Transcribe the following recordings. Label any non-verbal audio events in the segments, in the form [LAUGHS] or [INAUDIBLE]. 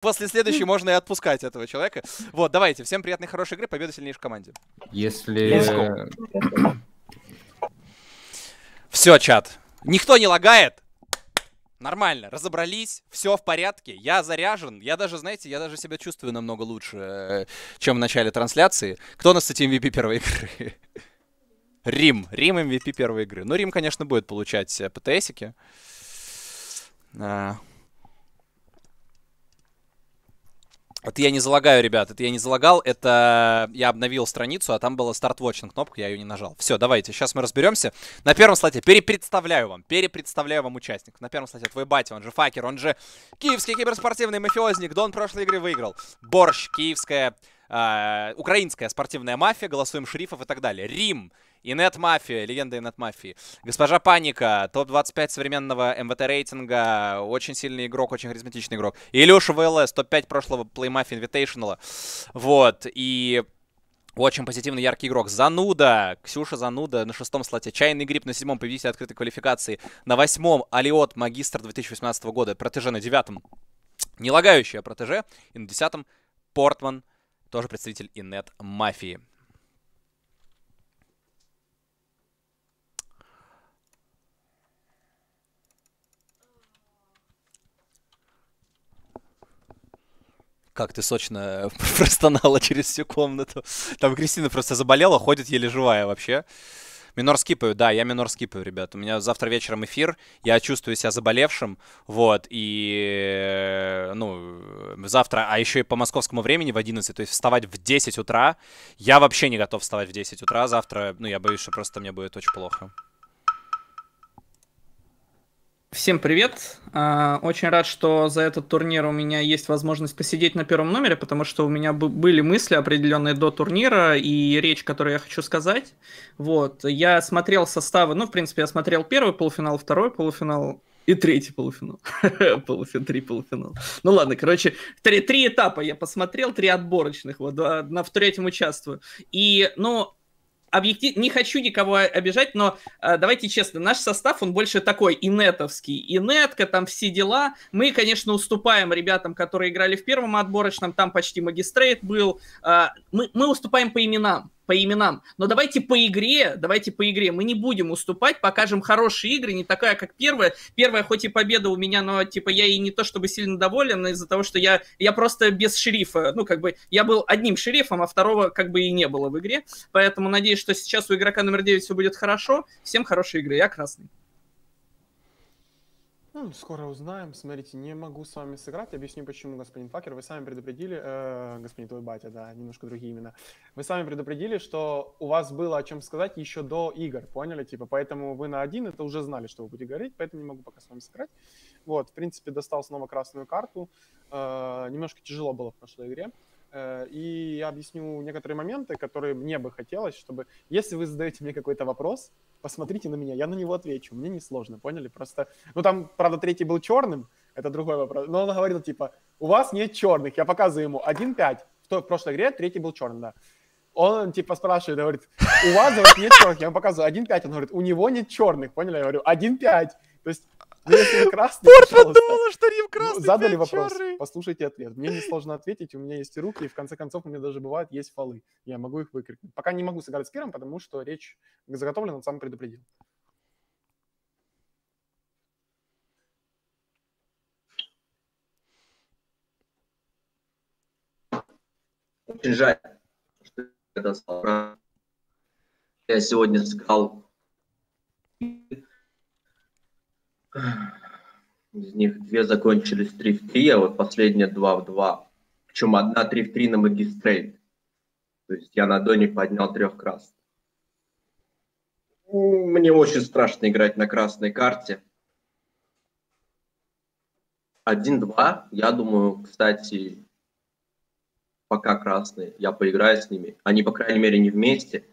после следующей можно и отпускать этого человека. Вот, давайте. Всем приятной, хорошей игры. Победа сильнейшей команде. Если... Все, чат. Никто не лагает. Нормально, разобрались, все в порядке, я заряжен, я даже, знаете, я даже себя чувствую намного лучше, э, чем в начале трансляции. Кто у нас, кстати, MVP первой игры? Рим, Рим MVP первой игры. Ну, Рим, конечно, будет получать э, ПТСики. А, Это я не залагаю, ребят, это я не залагал, это я обновил страницу, а там была старт-вотч кнопка, я ее не нажал. Все, давайте, сейчас мы разберемся. На первом слоте перепредставляю вам, перепредставляю вам участников. На первом слоте твой батя, он же факер, он же киевский киберспортивный мафиозник, Дон прошлой игры выиграл. Борщ, киевская, э, украинская спортивная мафия, голосуем шерифов и так далее. Рим, Инет Мафия, легенда Инет Мафии. Госпожа Паника, топ-25 современного МВТ рейтинга, очень сильный игрок, очень харизматичный игрок. Илюша ВЛС, топ-5 прошлого Play Mafia Invitational. Вот, и очень позитивный, яркий игрок. Зануда. Ксюша Зануда на шестом слоте. Чайный гриб на седьмом победитель открытой квалификации. На восьмом Алиот, магистр 2018 года. Протеже на девятом. Нелагающая протеже. И на десятом Портман, тоже представитель Инет Мафии. Как ты сочно [LAUGHS] простонала через всю комнату. Там Кристина просто заболела, ходит еле живая вообще. Минор скипаю, да, я минор скипаю, ребят. У меня завтра вечером эфир, я чувствую себя заболевшим, вот, и, ну, завтра, а еще и по московскому времени в 11, то есть вставать в 10 утра, я вообще не готов вставать в 10 утра завтра, ну, я боюсь, что просто мне будет очень плохо. Всем привет! А, очень рад, что за этот турнир у меня есть возможность посидеть на первом номере, потому что у меня были мысли определенные до турнира и речь, которую я хочу сказать. Вот, я смотрел составы, ну, в принципе, я смотрел первый полуфинал, второй полуфинал, и третий полуфинал. [LAUGHS] полуфинал, три полуфинал. Ну ладно, короче, три, три этапа я посмотрел, три отборочных, вот, на, в третьем участвую. И, ну, объектив... не хочу никого обижать, но э, давайте честно, наш состав, он больше такой инетовский. Инетка, там все дела. Мы, конечно, уступаем ребятам, которые играли в первом отборочном, там почти магистрейт был. Э, мы, мы уступаем по именам по именам. Но давайте по игре, давайте по игре. Мы не будем уступать, покажем хорошие игры, не такая, как первая. Первая, хоть и победа у меня, но, типа, я и не то чтобы сильно доволен из-за того, что я, я просто без шерифа. Ну, как бы, я был одним шерифом, а второго как бы и не было в игре. Поэтому надеюсь, что сейчас у игрока номер 9 все будет хорошо. Всем хорошей игры. Я красный. Ну, скоро узнаем. Смотрите, не могу с вами сыграть. Объясню, почему, господин Факер. Вы сами предупредили, э, господин твой батя, да, немножко другие имена. Вы сами предупредили, что у вас было о чем сказать еще до игр, поняли? Типа, поэтому вы на один это уже знали, что вы будете говорить, поэтому не могу пока с вами сыграть. Вот, в принципе, достал снова красную карту. Э, немножко тяжело было в прошлой игре. Э, и я объясню некоторые моменты, которые мне бы хотелось, чтобы... Если вы задаете мне какой-то вопрос, посмотрите на меня, я на него отвечу. Мне не сложно, поняли? Просто... Ну, там, правда, третий был черным, это другой вопрос. Но он говорил, типа, у вас нет черных. Я показываю ему 1-5. В, в прошлой игре третий был черным, да. Он, типа, спрашивает, говорит, у вас, говорит, нет черных. Я ему показываю 1-5. Он говорит, у него нет черных, поняли? Я говорю, 1-5. То есть если вы красный, Порта думала, что Рим красный, ну, Задали вопрос, послушайте ответ. Мне несложно ответить, у меня есть и руки, и в конце концов у меня даже бывает есть фолы. Я могу их выкрикнуть. Пока не могу сыграть с первым, потому что речь заготовлена, он сам предупредил. Очень жаль, что это стало. Я сегодня сыграл из них две закончились 3 в 3, а вот последняя 2 в 2. Причем одна 3 в 3 на магистрейт. То есть я на доне поднял трех красных. Мне очень страшно играть на красной карте. 1-2, я думаю, кстати, пока красные, я поиграю с ними. Они, по крайней мере, не вместе.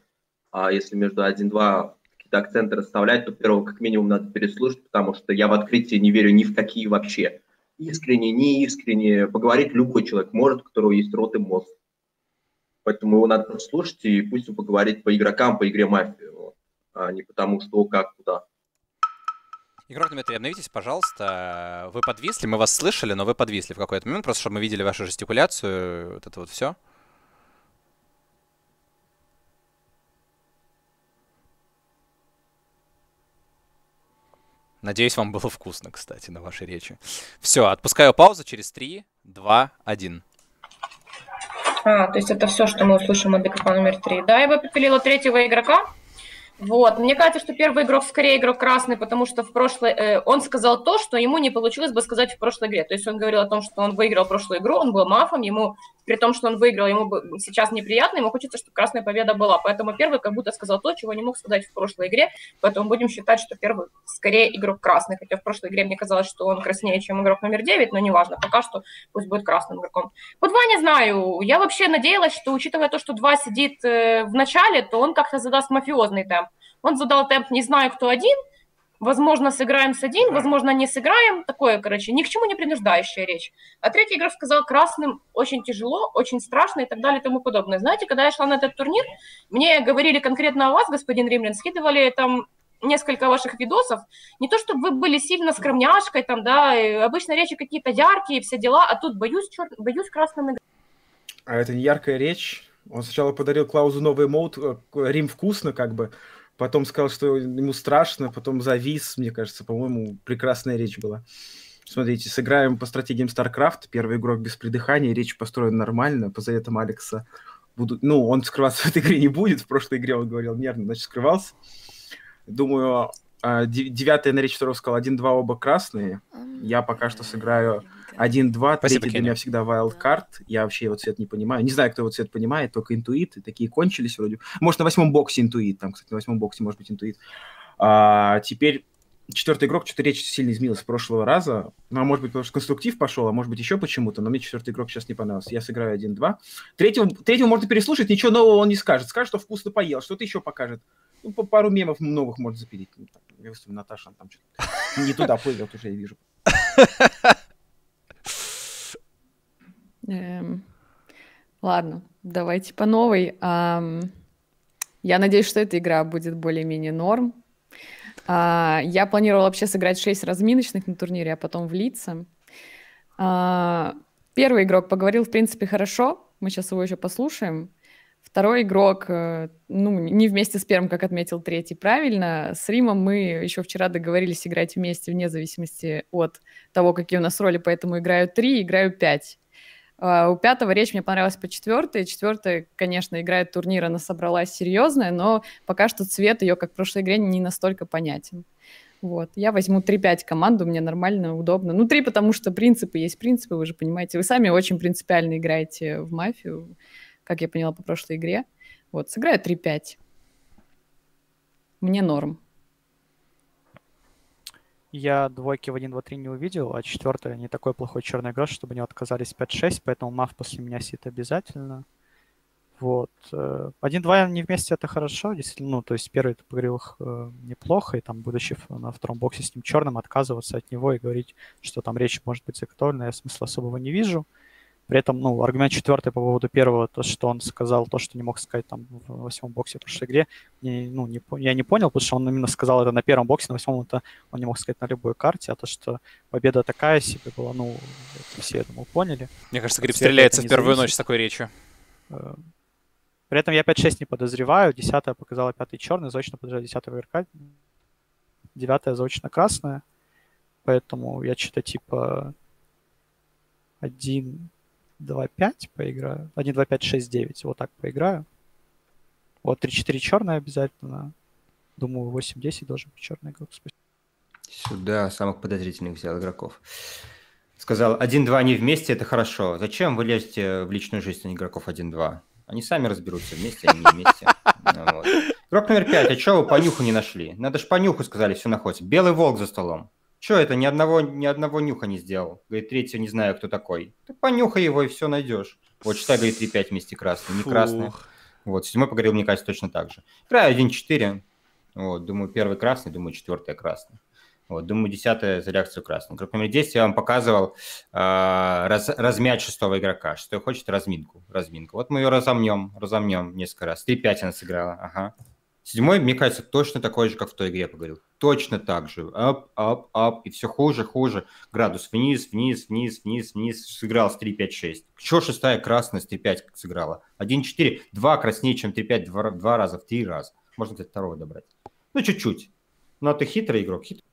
А если между 1-2 какие-то акценты расставлять, то первого как минимум надо переслушать, потому что я в открытие не верю ни в какие вообще. Искренне, не искренне, поговорить любой человек может, у которого есть рот и мозг. Поэтому его надо слушать, и пусть он по игрокам, по игре мафии, а не потому что как, куда. Игрок три, обновитесь, пожалуйста. Вы подвисли, мы вас слышали, но вы подвисли в какой-то момент, просто чтобы мы видели вашу жестикуляцию, вот это вот все. Надеюсь, вам было вкусно, кстати, на вашей речи. Все, отпускаю паузу через 3, 2, 1. А, то есть это все, что мы услышим от игрока номер 3. Да, я бы попилила третьего игрока. Вот. Мне кажется, что первый игрок скорее игрок красный, потому что в прошлой... Э, он сказал то, что ему не получилось бы сказать в прошлой игре. То есть он говорил о том, что он выиграл прошлую игру, он был мафом, ему при том, что он выиграл, ему сейчас неприятно, ему хочется, чтобы красная победа была. Поэтому первый как будто сказал то, чего не мог сказать в прошлой игре. Поэтому будем считать, что первый скорее игрок красный. Хотя в прошлой игре мне казалось, что он краснее, чем игрок номер 9, но неважно. Пока что пусть будет красным игроком. По два не знаю. Я вообще надеялась, что учитывая то, что два сидит э, в начале, то он как-то задаст мафиозный темп. Он задал темп «не знаю, кто один», возможно, сыграем с один, возможно, не сыграем. Такое, короче, ни к чему не принуждающая речь. А третий игрок сказал красным очень тяжело, очень страшно и так далее и тому подобное. Знаете, когда я шла на этот турнир, мне говорили конкретно о вас, господин Римлян, скидывали там несколько ваших видосов. Не то, чтобы вы были сильно скромняшкой, там, да, обычно речи какие-то яркие, все дела, а тут боюсь, черт, боюсь красным играть. А это не яркая речь. Он сначала подарил Клаузу новый мод, э, Рим вкусно, как бы, потом сказал, что ему страшно, потом завис, мне кажется, по-моему, прекрасная речь была. Смотрите, сыграем по стратегиям StarCraft, первый игрок без придыхания, речь построена нормально, по заветам Алекса. Буду, ну, он скрываться [LAUGHS] в этой игре не будет, в прошлой игре он говорил нервно, значит, скрывался. Думаю, а, девятая на речь второго сказал, один-два оба красные. Я пока что сыграю 1-2, третий для меня всегда wildcard. Я вообще его цвет не понимаю. Не знаю, кто его цвет понимает, только интуит. И такие кончились вроде. Может, на восьмом боксе интуит. Там, кстати, на восьмом боксе может быть интуит. А, теперь четвертый игрок, что-то речь сильно изменилась с прошлого раза. Ну, а может быть, потому что конструктив пошел, а может быть, еще почему-то, но мне четвертый игрок сейчас не понравился. Я сыграю 1-2. Третьего, третьего можно переслушать, ничего нового он не скажет. Скажет, что вкусно поел, что-то еще покажет. Ну, по пару мемов новых может запилить. Ну, Наташа там что-то [LAUGHS] не туда плывет, уже я вижу. Эм, ладно, давайте по новой. Я надеюсь, что эта игра будет более-менее норм. Э, я планировала вообще сыграть 6 разминочных на турнире, а потом влиться. Э, первый игрок поговорил, в принципе, хорошо. Мы сейчас его еще послушаем. Второй игрок, э, ну, не вместе с первым, как отметил третий, правильно. С Римом мы еще вчера договорились играть вместе, вне зависимости от того, какие у нас роли, поэтому играю три, играю пять. Uh, у пятого речь мне понравилась по четвертой. Четвертая, конечно, играет турнир, она собралась серьезная, но пока что цвет ее, как в прошлой игре, не настолько понятен. Вот. Я возьму 3-5 команду, мне нормально, удобно. Ну, 3, потому что принципы есть принципы, вы же понимаете. Вы сами очень принципиально играете в мафию, как я поняла по прошлой игре. Вот, сыграю 3-5. Мне норм. Я двойки в 1, 2, 3 не увидел, а четвертая не такой плохой черный грош, чтобы не отказались 5-6, поэтому мав после меня сит обязательно. Вот. 1-2 не вместе это хорошо, действительно, ну, то есть первый ты поговорил э, неплохо, и там, будучи на втором боксе с ним черным, отказываться от него и говорить, что там речь может быть заготовлена, я смысла особого не вижу. При этом, ну, аргумент четвертый по поводу первого, то, что он сказал то, что не мог сказать там в восьмом боксе в прошлой игре, не, ну, не, я не понял, потому что он именно сказал это на первом боксе, на восьмом это он не мог сказать на любой карте, а то, что победа такая себе была, ну, все, я думаю, поняли. Мне кажется, Гриб стреляется в первую зависит. ночь с такой речью. Э, при этом я 5-6 не подозреваю, десятая показала пятый черный, заочно подозреваю десятого игрока, девятая заочно красная, поэтому я что-то типа один 2-5 поиграю. 1, 2, 5, 6, 9. Вот так поиграю. Вот 3-4 черная обязательно. Думаю, 8-10 должен быть черный игрок. Сюда самых подозрительных взял игроков. Сказал, 1-2 не вместе, это хорошо. Зачем вы лезете в личную жизнь игроков 1-2? Они сами разберутся, вместе они не вместе. Ну. Игрок номер 5, а что вы понюху не нашли? Надо ж понюху, сказали, все находится. Белый волк за столом. Что это, ни одного, ни одного нюха не сделал? Говорит, третий не знаю, кто такой. Ты понюхай его и все найдешь. Вот, читай, говорит, 3-5 вместе красный, не Фух. красный. Вот, седьмой поговорил, мне кажется, точно так же. Играю 1-4. Вот, думаю, первый красный, думаю, четвертый красный. Вот, думаю, десятая за реакцию красный. Группа номер 10 я вам показывал э, раз, размять шестого игрока. Шестой хочет разминку. Разминку. Вот мы ее разомнем, разомнем несколько раз. 3-5 она сыграла. Ага. Седьмой, мне кажется, точно такой же, как в той игре поговорил. Точно так же. Ап, ап, ап. И все хуже, хуже. Градус вниз, вниз, вниз, вниз, вниз. Сыграл с 3-5-6. Че шестая красная с 3-5 сыграла? 1-4. Два краснее, чем 3-5. Два, два раза, в три раза. Можно, кстати, второго добрать. Ну, чуть-чуть. Но ты хитрый игрок. Хитрый.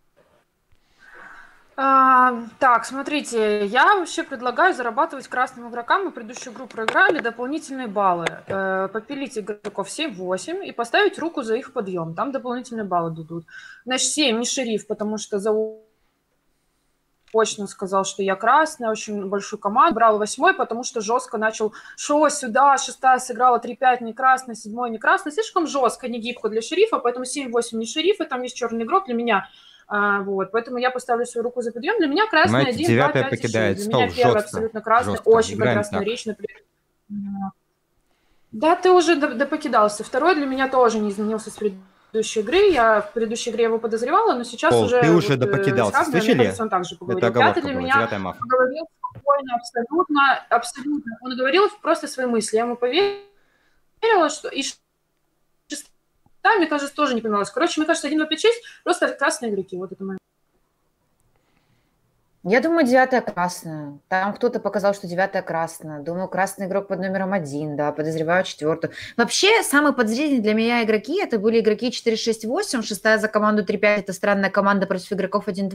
А, так, смотрите, я вообще предлагаю зарабатывать красным игрокам. Мы предыдущую игру проиграли дополнительные баллы. Э, попилить игроков 7-8 и поставить руку за их подъем. Там дополнительные баллы дадут. Значит, 7 не шериф, потому что за точно сказал, что я красная, очень большую команду. Брал восьмой, потому что жестко начал, шо сюда, шестая сыграла 3-5, не красная, седьмой не красная. Слишком жестко, не гибко для шерифа, поэтому 7-8 не шериф, и там есть черный игрок. Для меня а, вот, поэтому я поставлю свою руку за подъем. Для меня красный Понимаете, 1, 2, девятая 5 покидает Для стол, меня первый жестко, абсолютно красный, жестко. очень Играем прекрасная так. речь. Например. Да, ты уже до- допокидался. Второй для меня тоже не изменился с предыдущей игры. Я в предыдущей игре его подозревала, но сейчас Пол, уже... ты уже вот, э, допокидался, слышали? Мне кажется, он также поговорил. Это Пятый для была, меня девятая маф. говорил спокойно, абсолютно, абсолютно. Он говорил просто свои мысли. Я ему поверила, что... И шестая, мне кажется, тоже не поменялась. Короче, мне кажется, 1, 2, 5, 6 просто красные игроки. Вот это мое. Я думаю, девятая красная. Там кто-то показал, что девятая красная. Думаю, красный игрок под номером один, да, подозреваю четвертую. Вообще, самые подозрительные для меня игроки, это были игроки 4-6-8, шестая за команду 3-5, это странная команда против игроков 1-2.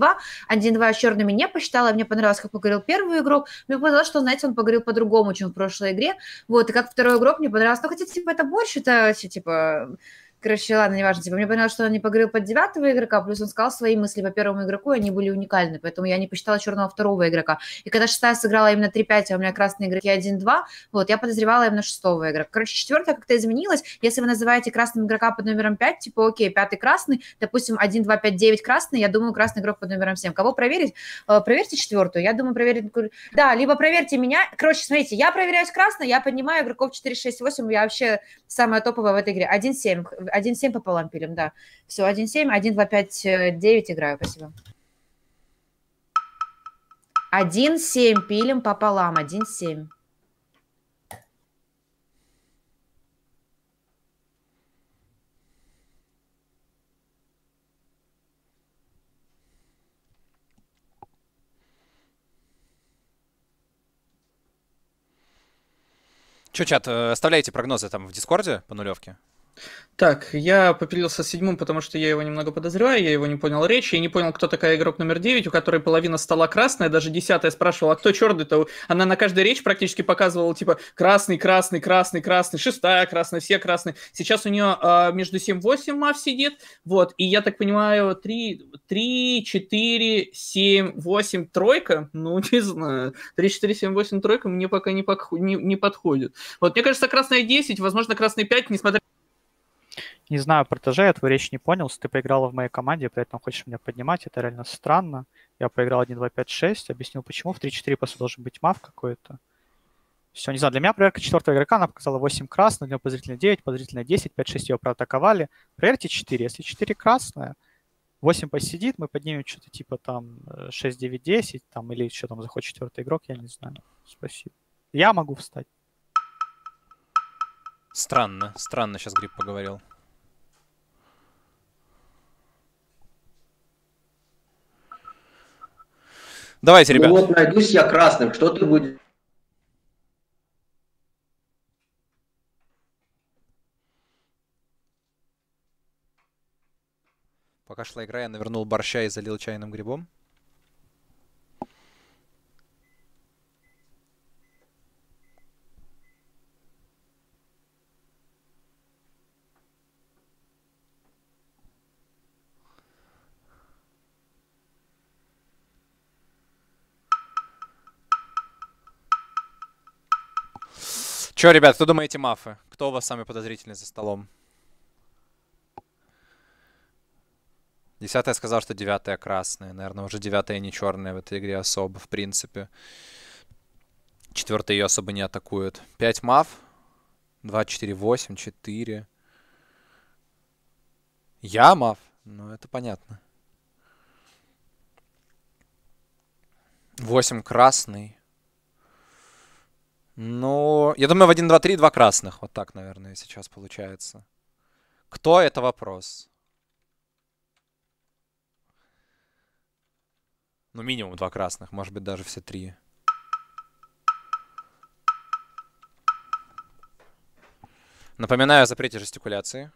1-2 я черными не посчитала, мне понравилось, как поговорил первый игрок. Мне показалось, что, знаете, он поговорил по-другому, чем в прошлой игре. Вот, и как второй игрок мне понравилось. Ну, хотя, типа, это больше, это, типа, Короче, ладно, неважно. Типа, мне понравилось, что он не поговорил под девятого игрока, плюс он сказал свои мысли по первому игроку, и они были уникальны, поэтому я не посчитала черного второго игрока. И когда шестая сыграла именно 3-5, а у меня красные игроки 1-2, вот, я подозревала именно шестого игрока. Короче, четвертая как-то изменилась. Если вы называете красным игрока под номером 5, типа, окей, пятый красный, допустим, 1, 2, 5, 9 красный, я думаю, красный игрок под номером 7. Кого проверить? Э, Проверьте четвертую. Я думаю, проверить... Да, либо проверьте меня. Короче, смотрите, я проверяюсь красный, я поднимаю игроков 4, 6, 8, я вообще самая топовая в этой игре. 1-7. 1-7 пополам пилим, да. Все, 1-7, 1, 2, 5, 9 играю, спасибо. 1-7 пилим пополам, 1-7. Че, чат, э, оставляйте прогнозы там в Дискорде по нулевке? Так, я попилился седьмым, потому что я его немного подозреваю, я его не понял речи, я не понял, кто такая игрок номер 9, у которой половина стола красная, даже десятая спрашивала, а кто черный-то? Она на каждой речь практически показывала, типа, красный, красный, красный, красный, шестая красная, все красные. Сейчас у нее а, между 7-8 мав сидит, вот, и я так понимаю, 3, 3 4, 7, 8, тройка, ну, [LAUGHS] не знаю, 3, 4, 7, 8, тройка мне пока не, подходит. Вот, мне кажется, красная 10, возможно, красный 5, несмотря Не знаю, протеже, я твою речь не понял. Если ты поиграла в моей команде, при этом хочешь меня поднимать, это реально странно. Я поиграл 1, 2, 5, 6, объяснил, почему. В 3-4 после должен быть мав какой-то. Все, не знаю, для меня проверка четвертого игрока, она показала 8 красных, для него подозрительно 9, подозрительно 10, 5-6 его проатаковали. Проверьте 4. Если 4 красная, 8 посидит, мы поднимем что-то типа там 6-9-10, там, или что там захочет четвертый игрок, я не знаю. Спасибо. Я могу встать. Странно, странно сейчас Гриб поговорил. Давайте, ребят. Ну вот найдусь я красным, что ты будешь? Пока шла игра, я навернул борща и залил чайным грибом. Че, ребят, кто думаете мафы? Кто у вас самый подозрительный за столом? Десятая сказал, что девятая красная. Наверное, уже девятая не черная в этой игре особо, в принципе. Четвертая ее особо не атакует. Пять мав. Два, четыре, восемь, четыре. Я мав? Ну, это понятно. Восемь красный. Ну, я думаю, в 1, 2, 3 два красных. Вот так, наверное, сейчас получается. Кто это вопрос? Ну, минимум два красных, может быть, даже все три. Напоминаю о запрете жестикуляции.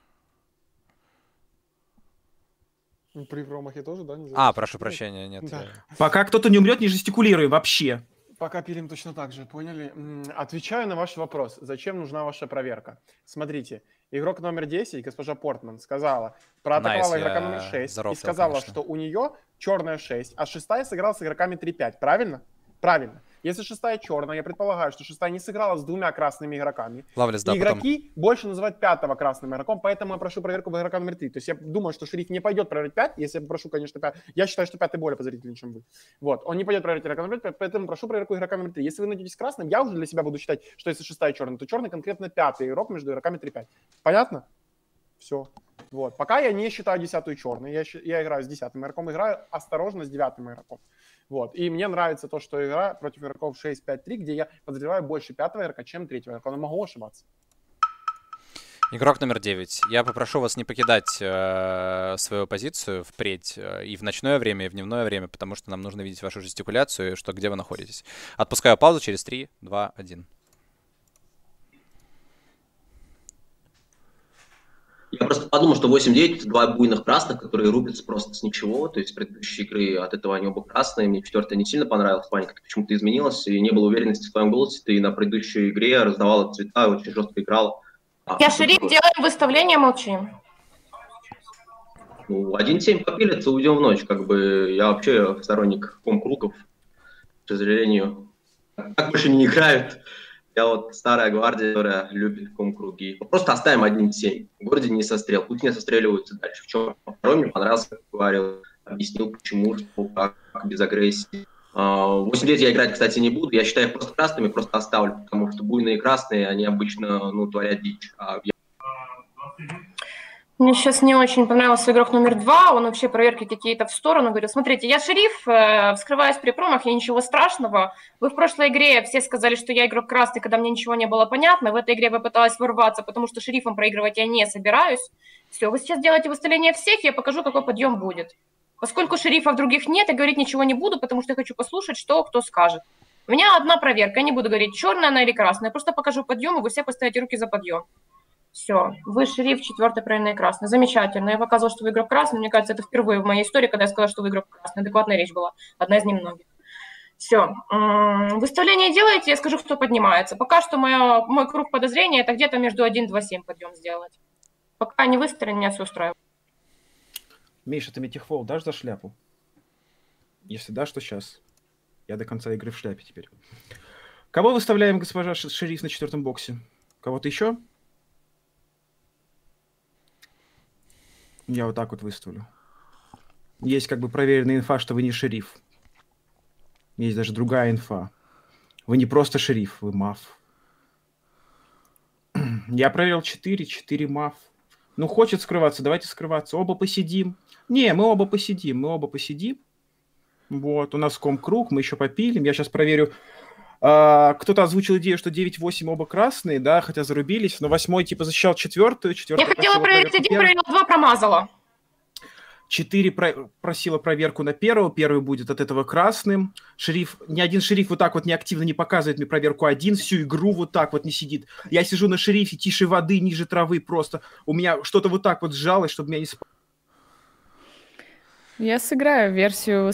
Ну, При промахе тоже, да? не А, прошу прощения, нет. Да. я- Пока кто-то не умрет, не жестикулируй вообще. Пока пилим точно так же, поняли? Отвечаю на ваш вопрос. Зачем нужна ваша проверка? Смотрите, игрок номер 10, госпожа Портман, сказала, проатаковала Nice, игрока номер 6 и сказала, конечно. что у нее черная 6, а шестая сыграла с игроками 3-5. Правильно? Правильно. Если шестая черная, я предполагаю, что шестая не сыграла с двумя красными игроками. Лавлес, да, И потом. игроки больше называют пятого красным игроком, поэтому я прошу проверку в игрока номер три. То есть я думаю, что шериф не пойдет проверять 5, если я попрошу, конечно, 5. Я считаю, что пятый более подозрительный, чем вы. Вот, он не пойдет проверять игрока номер 5, поэтому прошу проверку игрока номер 3. Если вы найдетесь красным, я уже для себя буду считать, что если шестая черная, то черный конкретно пятый игрок между игроками 3-5. Понятно? Все. Вот. Пока я не считаю десятую черной. Я, я играю с десятым игроком, играю осторожно с девятым игроком. Вот. И мне нравится то, что игра против игроков 6-5-3, где я подозреваю больше пятого игрока, чем третьего игрока. Но могу ошибаться. Игрок номер 9. Я попрошу вас не покидать э, свою позицию впредь э, и в ночное время, и в дневное время, потому что нам нужно видеть вашу жестикуляцию, что где вы находитесь. Отпускаю паузу через 3, 2, 1. Я просто подумал, что 8-9 это два буйных красных, которые рубятся просто с ничего. То есть с предыдущей игры от этого они оба красные. Мне четвертая не сильно понравилась. Паника почему-то изменилась, и не было уверенности в твоем голосе. Ты на предыдущей игре раздавала цвета, очень жестко играла. А Я шериф, такое. делаем выставление, молчим. Ну, 1-7 попилится, уйдем в ночь. Как бы я вообще сторонник ком-кругов. К сожалению, так больше не играют. Я вот старая гвардия, которая любит ком-круги. Просто оставим 1-7. В городе не сострел, пусть не состреливаются дальше. В чем второй мне понравился, как говорил, объяснил, почему, что, как, без агрессии. А, 8-9 я играть, кстати, не буду. Я считаю их просто красными, просто оставлю, потому что буйные красные, они обычно, ну, творят дичь. А я Мне сейчас не очень понравился игрок номер два, он вообще проверки какие-то в сторону говорил. Смотрите, я шериф, э, вскрываюсь при промах, я ничего страшного. Вы в прошлой игре все сказали, что я игрок красный, когда мне ничего не было понятно. В этой игре я попыталась ворваться, потому что шерифом проигрывать я не собираюсь. Все, вы сейчас делаете выставление всех, я покажу, какой подъем будет. Поскольку шерифов других нет, я говорить ничего не буду, потому что я хочу послушать, что кто скажет. У меня одна проверка, я не буду говорить, черная она или красная, я просто покажу подъем, и вы все поставите руки за подъем. Все, вы шериф, четвертый правильный красный. Замечательно. Я показывала, что вы игрок красный. Мне кажется, это впервые в моей истории, когда я сказала, что вы игрок красный. Адекватная речь была. Одна из немногих. Все. Выставление делаете, я скажу, кто поднимается. Пока что моя, мой круг подозрения это где-то между 1 2 7 подъем сделать. Пока не выстрелен, меня все устраивает. Миша, ты мне техфол дашь за шляпу? Если да, что сейчас. Я до конца игры в шляпе теперь. Кого выставляем, госпожа шериф, на четвертом боксе? Кого-то еще? Я вот так вот выставлю. Есть как бы проверенная инфа, что вы не шериф. Есть даже другая инфа. Вы не просто шериф, вы маф. [CLEARS THROAT] Я проверил 4, 4 маф. Ну, хочет скрываться, давайте скрываться. Оба посидим. Не, мы оба посидим, мы оба посидим. Вот, у нас ком круг, мы еще попилим. Я сейчас проверю. А, кто-то озвучил идею, что 9-8 оба красные, да, хотя зарубились, но восьмой типа защищал четвертую, Я четвертая хотела проверить один, проверила два, промазала. 4 про- просила проверку на первого, первый будет от этого красным. Шериф, ни один шериф вот так вот неактивно не показывает мне проверку один, всю игру вот так вот не сидит. Я сижу на шерифе тише воды, ниже травы просто. У меня что-то вот так вот сжалось, чтобы меня не сп- Я сыграю версию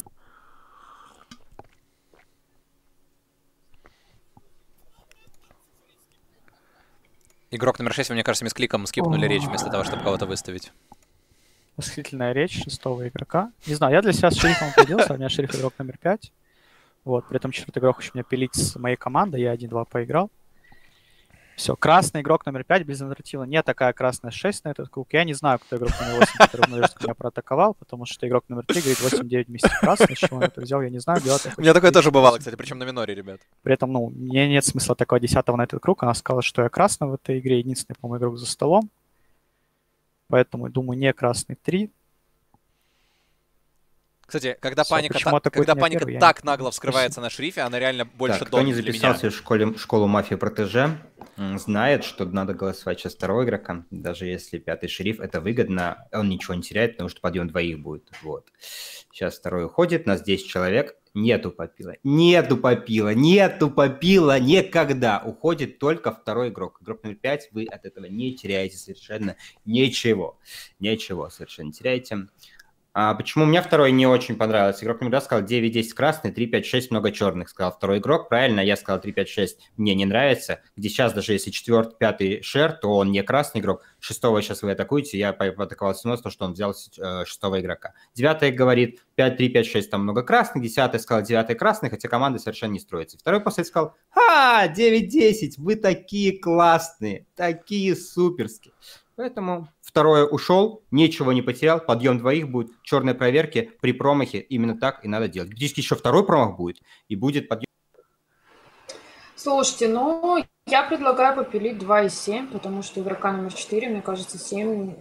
Игрок номер 6, вы, мне кажется, мискликом скипнули речь вместо того, чтобы кого-то выставить. Восхитительная речь шестого игрока. Не знаю, я для себя с шерифом поделился, у меня шериф игрок номер пять. Вот, при этом четвертый игрок еще меня пилить с моей командой, я 1-2 поиграл. Все, красный игрок номер 5 без альтернативы. Не такая красная 6 на этот круг. Я не знаю, кто игрок номер 8, который надеюсь, меня проатаковал, потому что игрок номер 3 говорит 8-9 вместе красный. С чего он это взял, я не знаю. Делать У меня такое 9-8. тоже бывало, кстати, причем на миноре, ребят. При этом, ну, мне нет смысла такого десятого на этот круг. Она сказала, что я красный в этой игре, единственный, по-моему, игрок за столом. Поэтому, думаю, не красный 3. Кстати, когда Всё, паника, та- когда паника первый, так нагло вскрывается на шрифе, она реально больше так, кто не для меня. записался в школе, школу мафии протеже, знает, что надо голосовать сейчас второго игрока, даже если пятый шериф, это выгодно, он ничего не теряет, потому что подъем двоих будет, вот. Сейчас второй уходит, нас 10 человек, нету попила, нету попила, нету попила, никогда, уходит только второй игрок. Игрок номер 5, вы от этого не теряете совершенно ничего, ничего совершенно не теряете. А почему мне второй не очень понравился? Игрок номер два сказал 9-10 красный, 3-5-6 много черных, сказал второй игрок. Правильно, я сказал 3-5-6 мне не нравится. Где сейчас даже если четвертый, пятый шер, то он не красный игрок. Шестого сейчас вы атакуете, я атаковал снос, то, что он взял э, шестого игрока. Девятый говорит 5-3-5-6 там много красных. Десятый сказал 9 красный, хотя команда совершенно не строится. Второй после сказал, а, 9-10, вы такие классные, такие суперские. Поэтому второе ушел, ничего не потерял, подъем двоих будет, черные проверки при промахе, именно так и надо делать. Здесь еще второй промах будет, и будет подъем. Слушайте, ну, я предлагаю попилить 2,7, потому что игрока номер 4, мне кажется, 7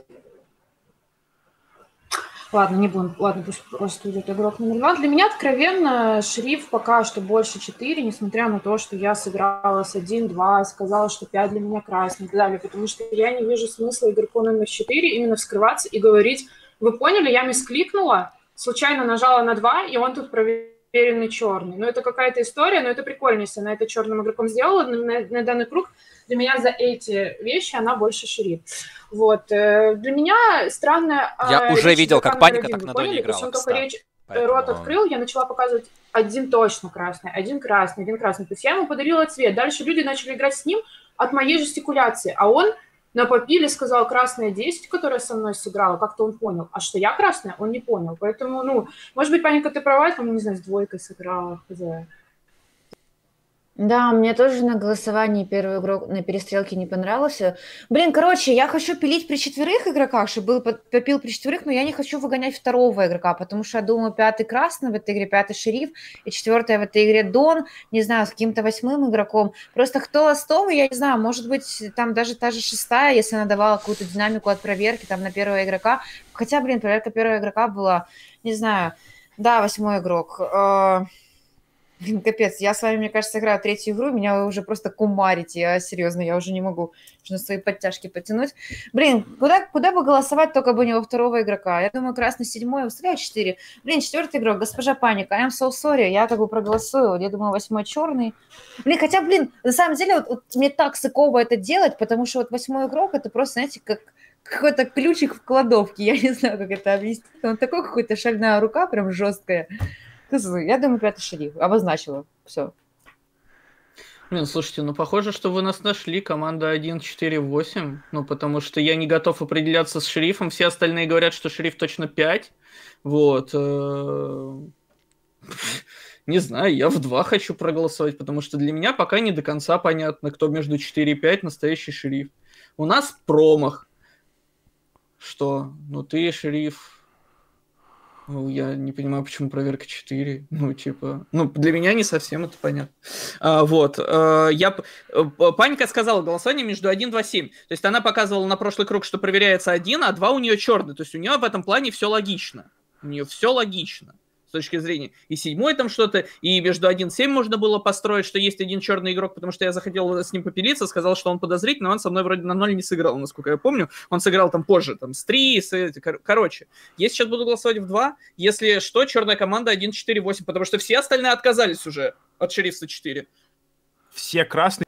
Ладно, не будем. Ладно, пусть просто идет игрок номер два. Для меня откровенно шрифт пока что больше 4, несмотря на то, что я сыграла с 1-2, сказала, что 5 для меня красный и так далее, потому что я не вижу смысла игроку номер 4 именно вскрываться и говорить, вы поняли, я мискликнула, случайно нажала на 2, и он тут проверенный черный. Ну, это какая-то история, но это прикольно, если она это черным игроком сделала на, на данный круг для меня за эти вещи она больше ширит. Вот. Э, для меня странная... Я уже видел, как паника так на доне играла. Только речь Поэтому... рот открыл, я начала показывать один точно красный, один красный, один красный. То есть я ему подарила цвет. Дальше люди начали играть с ним от моей жестикуляции. А он на попиле сказал красная 10, которая со мной сыграла, как-то он понял. А что я красная, он не понял. Поэтому, ну, может быть, паника, ты права, я, не знаю, с двойкой сыграла, хз. Да, мне тоже на голосовании первый игрок на перестрелке не понравился. Блин, короче, я хочу пилить при четверых игроках, чтобы был попил при четверых, но я не хочу выгонять второго игрока, потому что я думаю, пятый красный в этой игре, пятый шериф, и четвертый в этой игре Дон, не знаю, с каким-то восьмым игроком. Просто кто ластовый, я не знаю, может быть, там даже та же шестая, если она давала какую-то динамику от проверки там на первого игрока. Хотя, блин, проверка первого игрока была, не знаю, да, восьмой игрок. А, капец, я с вами, мне кажется, играю третью игру, меня уже просто кумарите, я серьезно, я уже не могу нужно свои подтяжки потянуть. Блин, куда, куда бы голосовать, только бы не во второго игрока? Я думаю, красный седьмой, устреляю четыре. Блин, четвертый игрок, госпожа Паника, I'm so sorry, я как бы проголосую, я думаю, восьмой черный. Блин, хотя, блин, на самом деле, вот, вот мне так сыково это делать, потому что вот восьмой игрок, это просто, знаете, как какой-то ключик в кладовке, [LAUGHS] я не знаю, как это объяснить. Он такой какой-то шальная рука, прям жесткая. Я думаю, пятый шериф. Обозначила. Все. Блин, слушайте, ну похоже, что вы нас нашли, команда 1-4-8, ну потому что я не готов определяться с шерифом, все остальные говорят, что шериф точно 5, вот. Э, [LAUGHS] не знаю, я в 2 хочу проголосовать, потому что для меня пока не до конца понятно, кто между 4 и 5 настоящий шериф. У нас промах. Что? Ну ты шериф, я не понимаю, почему проверка 4. Ну, типа, ну, для меня не совсем это понятно. А, вот. А, я... Э, Паника сказала голосование между 1, 2, 7. То есть она показывала на прошлый круг, что проверяется 1, а 2 у нее черный. То есть у нее в этом плане все логично. У нее все логично с точки зрения. И седьмой там что-то, и между 1-7 можно было построить, что есть один черный игрок, потому что я захотел с ним попилиться, сказал, что он подозрительный, но он со мной вроде на 0 не сыграл, насколько я помню. Он сыграл там позже, там с 3, с... короче. Я сейчас буду голосовать в 2, если что, черная команда 1-4-8, потому что все остальные отказались уже от шерифа 4. Все красные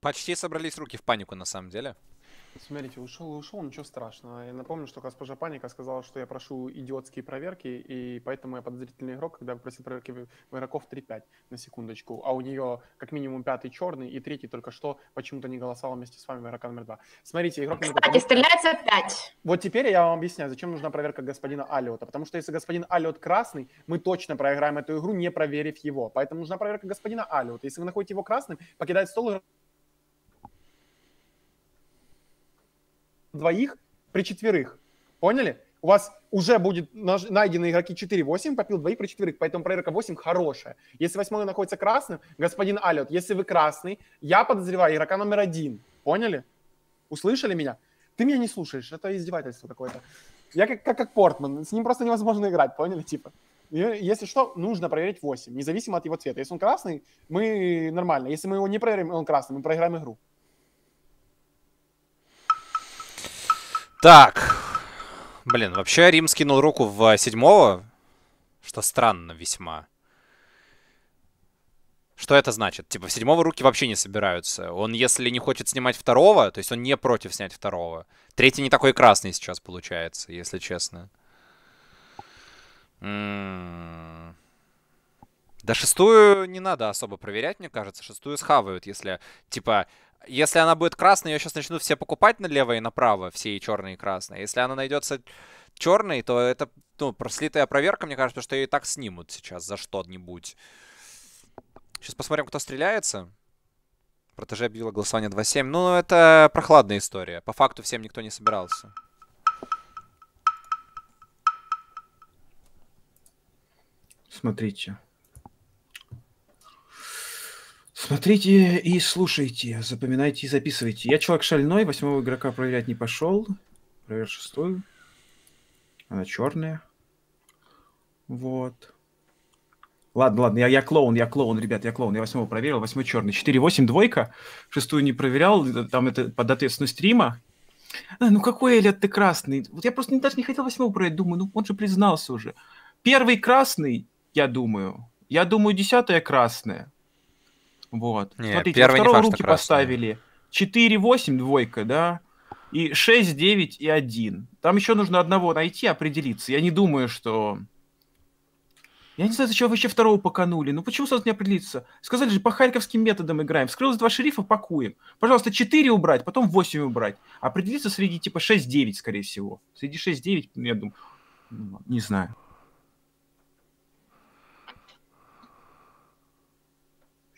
Почти собрались руки в панику, на самом деле. Смотрите, ушел и ушел, ничего страшного. Я напомню, что госпожа Паника сказала, что я прошу идиотские проверки, и поэтому я подозрительный игрок, когда просил проверки в игроков 3-5 на секундочку. А у нее как минимум пятый черный и третий только что почему-то не голосовал вместе с вами в игрока номер два. Смотрите, игрок номер Кстати, стреляется 5. Вот теперь я вам объясняю, зачем нужна проверка господина Алиота. Потому что если господин Алиот красный, мы точно проиграем эту игру, не проверив его. Поэтому нужна проверка господина Алиота. Если вы находите его красным, покидает стол игрок двоих при четверых. Поняли? У вас уже будет найдены игроки 4-8, попил двоих при четверых, поэтому проверка 8 хорошая. Если восьмой находится красным, господин Алиот, если вы красный, я подозреваю игрока номер один. Поняли? Услышали меня? Ты меня не слушаешь, это издевательство какое-то. Я как, как, как Портман, с ним просто невозможно играть, поняли, типа? Если что, нужно проверить 8, независимо от его цвета. Если он красный, мы нормально. Если мы его не проверим, он красный, мы проиграем игру. Так. Блин, вообще Рим скинул руку в седьмого, что странно весьма. Что это значит? Типа, в седьмого руки вообще не собираются. Он, если не хочет снимать второго, то есть он не против снять второго. Третий не такой красный сейчас получается, если честно. М. Да шестую не надо особо проверять, мне кажется. Шестую схавают, если, типа, если она будет красной, ее сейчас начнут все покупать налево и направо, все и черные и красные. Если она найдется черной, то это, ну, прослитая проверка, мне кажется, что ее и так снимут сейчас за что-нибудь. Сейчас посмотрим, кто стреляется. Протеже объявила голосование 2-7. Ну, это прохладная история. По факту всем никто не собирался. Смотрите. Смотрите и слушайте, запоминайте и записывайте. Я человек шальной, восьмого игрока проверять не пошел. Проверь шестую. Она черная. Вот. Ладно, ладно, я, я клоун, я клоун, ребят, я клоун. Я восьмого проверил, восьмой черный. 4-8, двойка. Шестую не проверял, э, там это под ответственность Рима. А, ну какой Элиот ты красный? Вот я просто не- даже не хотел восьмого проверять, думаю, ну он же признался уже. Первый красный, я думаю. Я думаю, десятая красная. Вот. Не, Смотрите, факт, что руки красная. поставили. 4-8, двойка, да. И 6, 9 и 1. Там еще нужно одного найти, определиться. Я не думаю, что... Я не знаю, зачем вы вообще второго поканули. Ну почему сразу не определиться? Сказали же, по харьковским методам играем. Вскрылось два шерифа, пакуем. Пожалуйста, 4 убрать, потом 8 убрать. Определиться среди типа 6-9, скорее всего. Среди 6-9, ну, я думаю, ну, не знаю.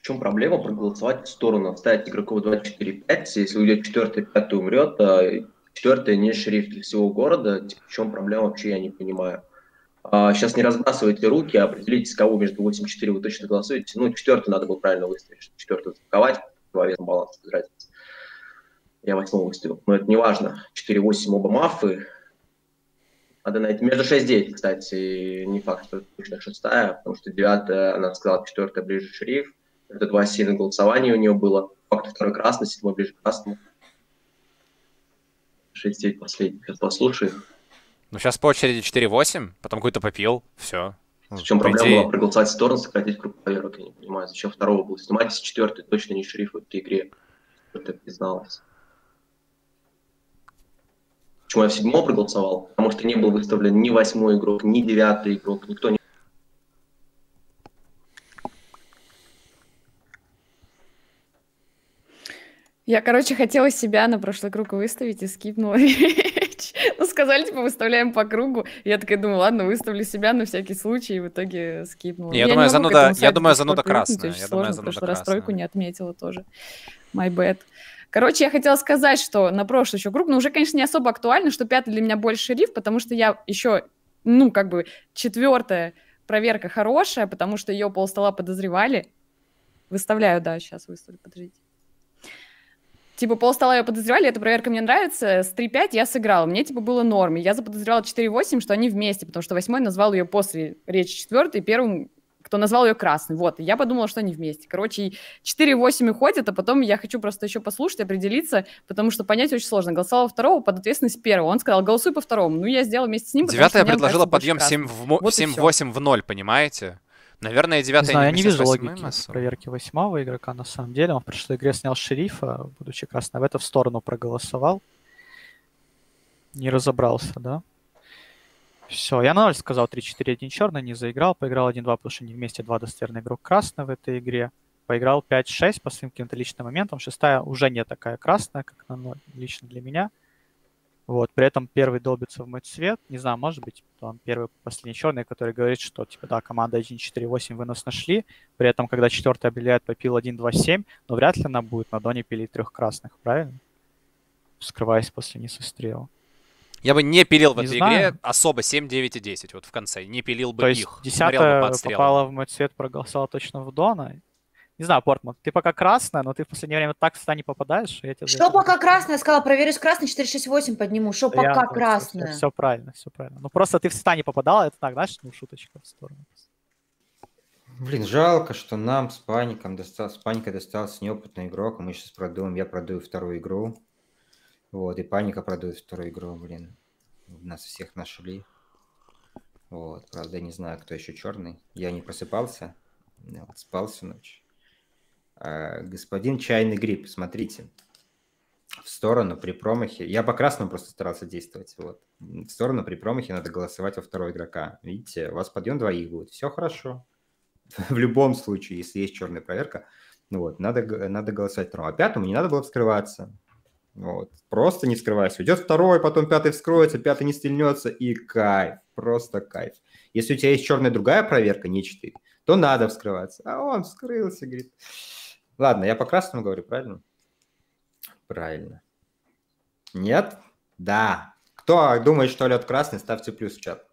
Чем проблема проголосовать в сторону, оставить игроков 2-4-5, если уйдет четвертый, пятый умрет, а четвертый не шериф для всего города, типа, в чем проблема вообще, я не понимаю. А, сейчас не разбрасывайте руки, а определитесь, кого между 8-4 вы точно голосуете. Ну, четвертый надо было правильно выставить, чтобы четвертый запаковать, противовесом баланс без. Я восьмого выставил, но это не важно. 4-8 оба мафы. Надо найти. Между 6-9, кстати, не факт, что точно шестая, потому что девятая, она сказала, четвертая ближе шериф. Это два сильных голосования у нее было. Факт второй красный, седьмой ближе к красному. 6-9 последний. Сейчас послушай. Ну, сейчас по очереди 4-8, потом какой-то попил, все. В чем проблема была проголосовать в сторону, сократить круг проверок? Я не понимаю, зачем второго был снимать, если четвертый точно не шериф в этой игре. Это призналось. Почему я в седьмом проголосовал? Потому что не был выставлен ни восьмой игрок, ни девятый игрок, никто не... Я, короче, хотела себя на прошлый круг выставить и скипнула [LAUGHS] речь. Ну, сказали, типа, выставляем по кругу. Я такая думаю, ладно, выставлю себя на всякий случай, и в итоге скипнула. Я Ну, думаю, зануда- я думаю, зануда красная. Я думаю, зануда что расстройку красная. не отметила тоже. My bad. Короче, я хотела сказать, что на прошлый еще круг, но уже, конечно, не особо актуально, что пятый для меня больше шериф, потому что я еще, ну, как бы, четвертая проверка хорошая, потому что ее полстола подозревали. Выставляю, да, сейчас выставлю, подождите. Типа полстола ее подозревали, эта проверка мне нравится, с 3-5 я сыграла, мне типа было норм, и я заподозревала 4-8, что они вместе, потому что восьмой назвал ее после речи четвертой, первым, кто назвал ее красный, вот, и я подумала, что они вместе. Короче, и 4-8 и ходят, а потом я хочу просто еще послушать, определиться, потому что понять очень сложно. Голосовала второго под ответственность первого, он сказал, голосуй по второму, ну я сделала вместе с ним, Девятая предложила подъем красным. 7 в, мо- Вот 7-8 в 0, понимаете? Наверное, Не девятая знаю, я не вижу логики особо. проверки восьмого игрока на самом деле. Он в прошлой игре снял шерифа, будучи красным, в это в сторону проголосовал. Не разобрался, да? Все, я на 0 сказал 3-4-1 черный, не заиграл, поиграл 1-2, потому что не вместе два достоверный игрок красный в этой игре. Поиграл 5-6 по своим каким-то личным моментам. Шестая уже не такая красная, как на 0, лично для меня. Вот, при этом первый долбится в мой цвет. Не знаю, может быть, он первый, последний черный, который говорит, что, типа, да, команда 1-4-8 вынос нашли. При этом, когда четвертый объявляет попил 1-2-7, но вряд ли она будет на доне пилить трех красных, правильно? Скрываясь после несострела. Я бы не пилил в Не этой знаю. игре особо 7, 9 и 10 вот в конце. Не пилил бы То их. Десятая по попала в мой цвет, проголосовала точно в Дона. Не знаю, Портман, ты пока красная, но ты в последнее время так в не попадаешь, что я тебе... за Что пока красная? Я сказала, проверюсь красный, 468 подниму. Что я- пока да, красная? Все, правильно, все правильно. Ну просто ты в ста не попадала, это так, знаешь, ну шуточка в сторону. Блин, жалко, что нам с паником достался, с паникой достался неопытный игрок, а мы сейчас продуем, я продаю вторую игру. Вот, и паника продует вторую игру, блин. Нас всех нашли. Вот, правда, я не знаю, кто еще черный. Я не просыпался, я вот спал всю ночь. А, господин Чайный Гриб, смотрите. В сторону при промахе. Я по красному просто старался действовать. Вот. В сторону при промахе надо голосовать во второго игрока. Видите, у вас подъем двоих будет. Все хорошо. [LAUGHS] В любом случае, если есть черная проверка, ну вот, надо, надо голосовать второго. А пятому не надо было вскрываться. Вот. Просто не вскрывайся. Уйдет второй, потом пятый вскроется, пятый не стрельнется, и кайф. Просто кайф. Если у тебя есть черная другая проверка, не 4, то надо вскрываться. А он вскрылся, говорит. Ладно, я по красному говорю, правильно? Правильно. Нет? Да. Кто думает, что лед красный, ставьте плюс в чат.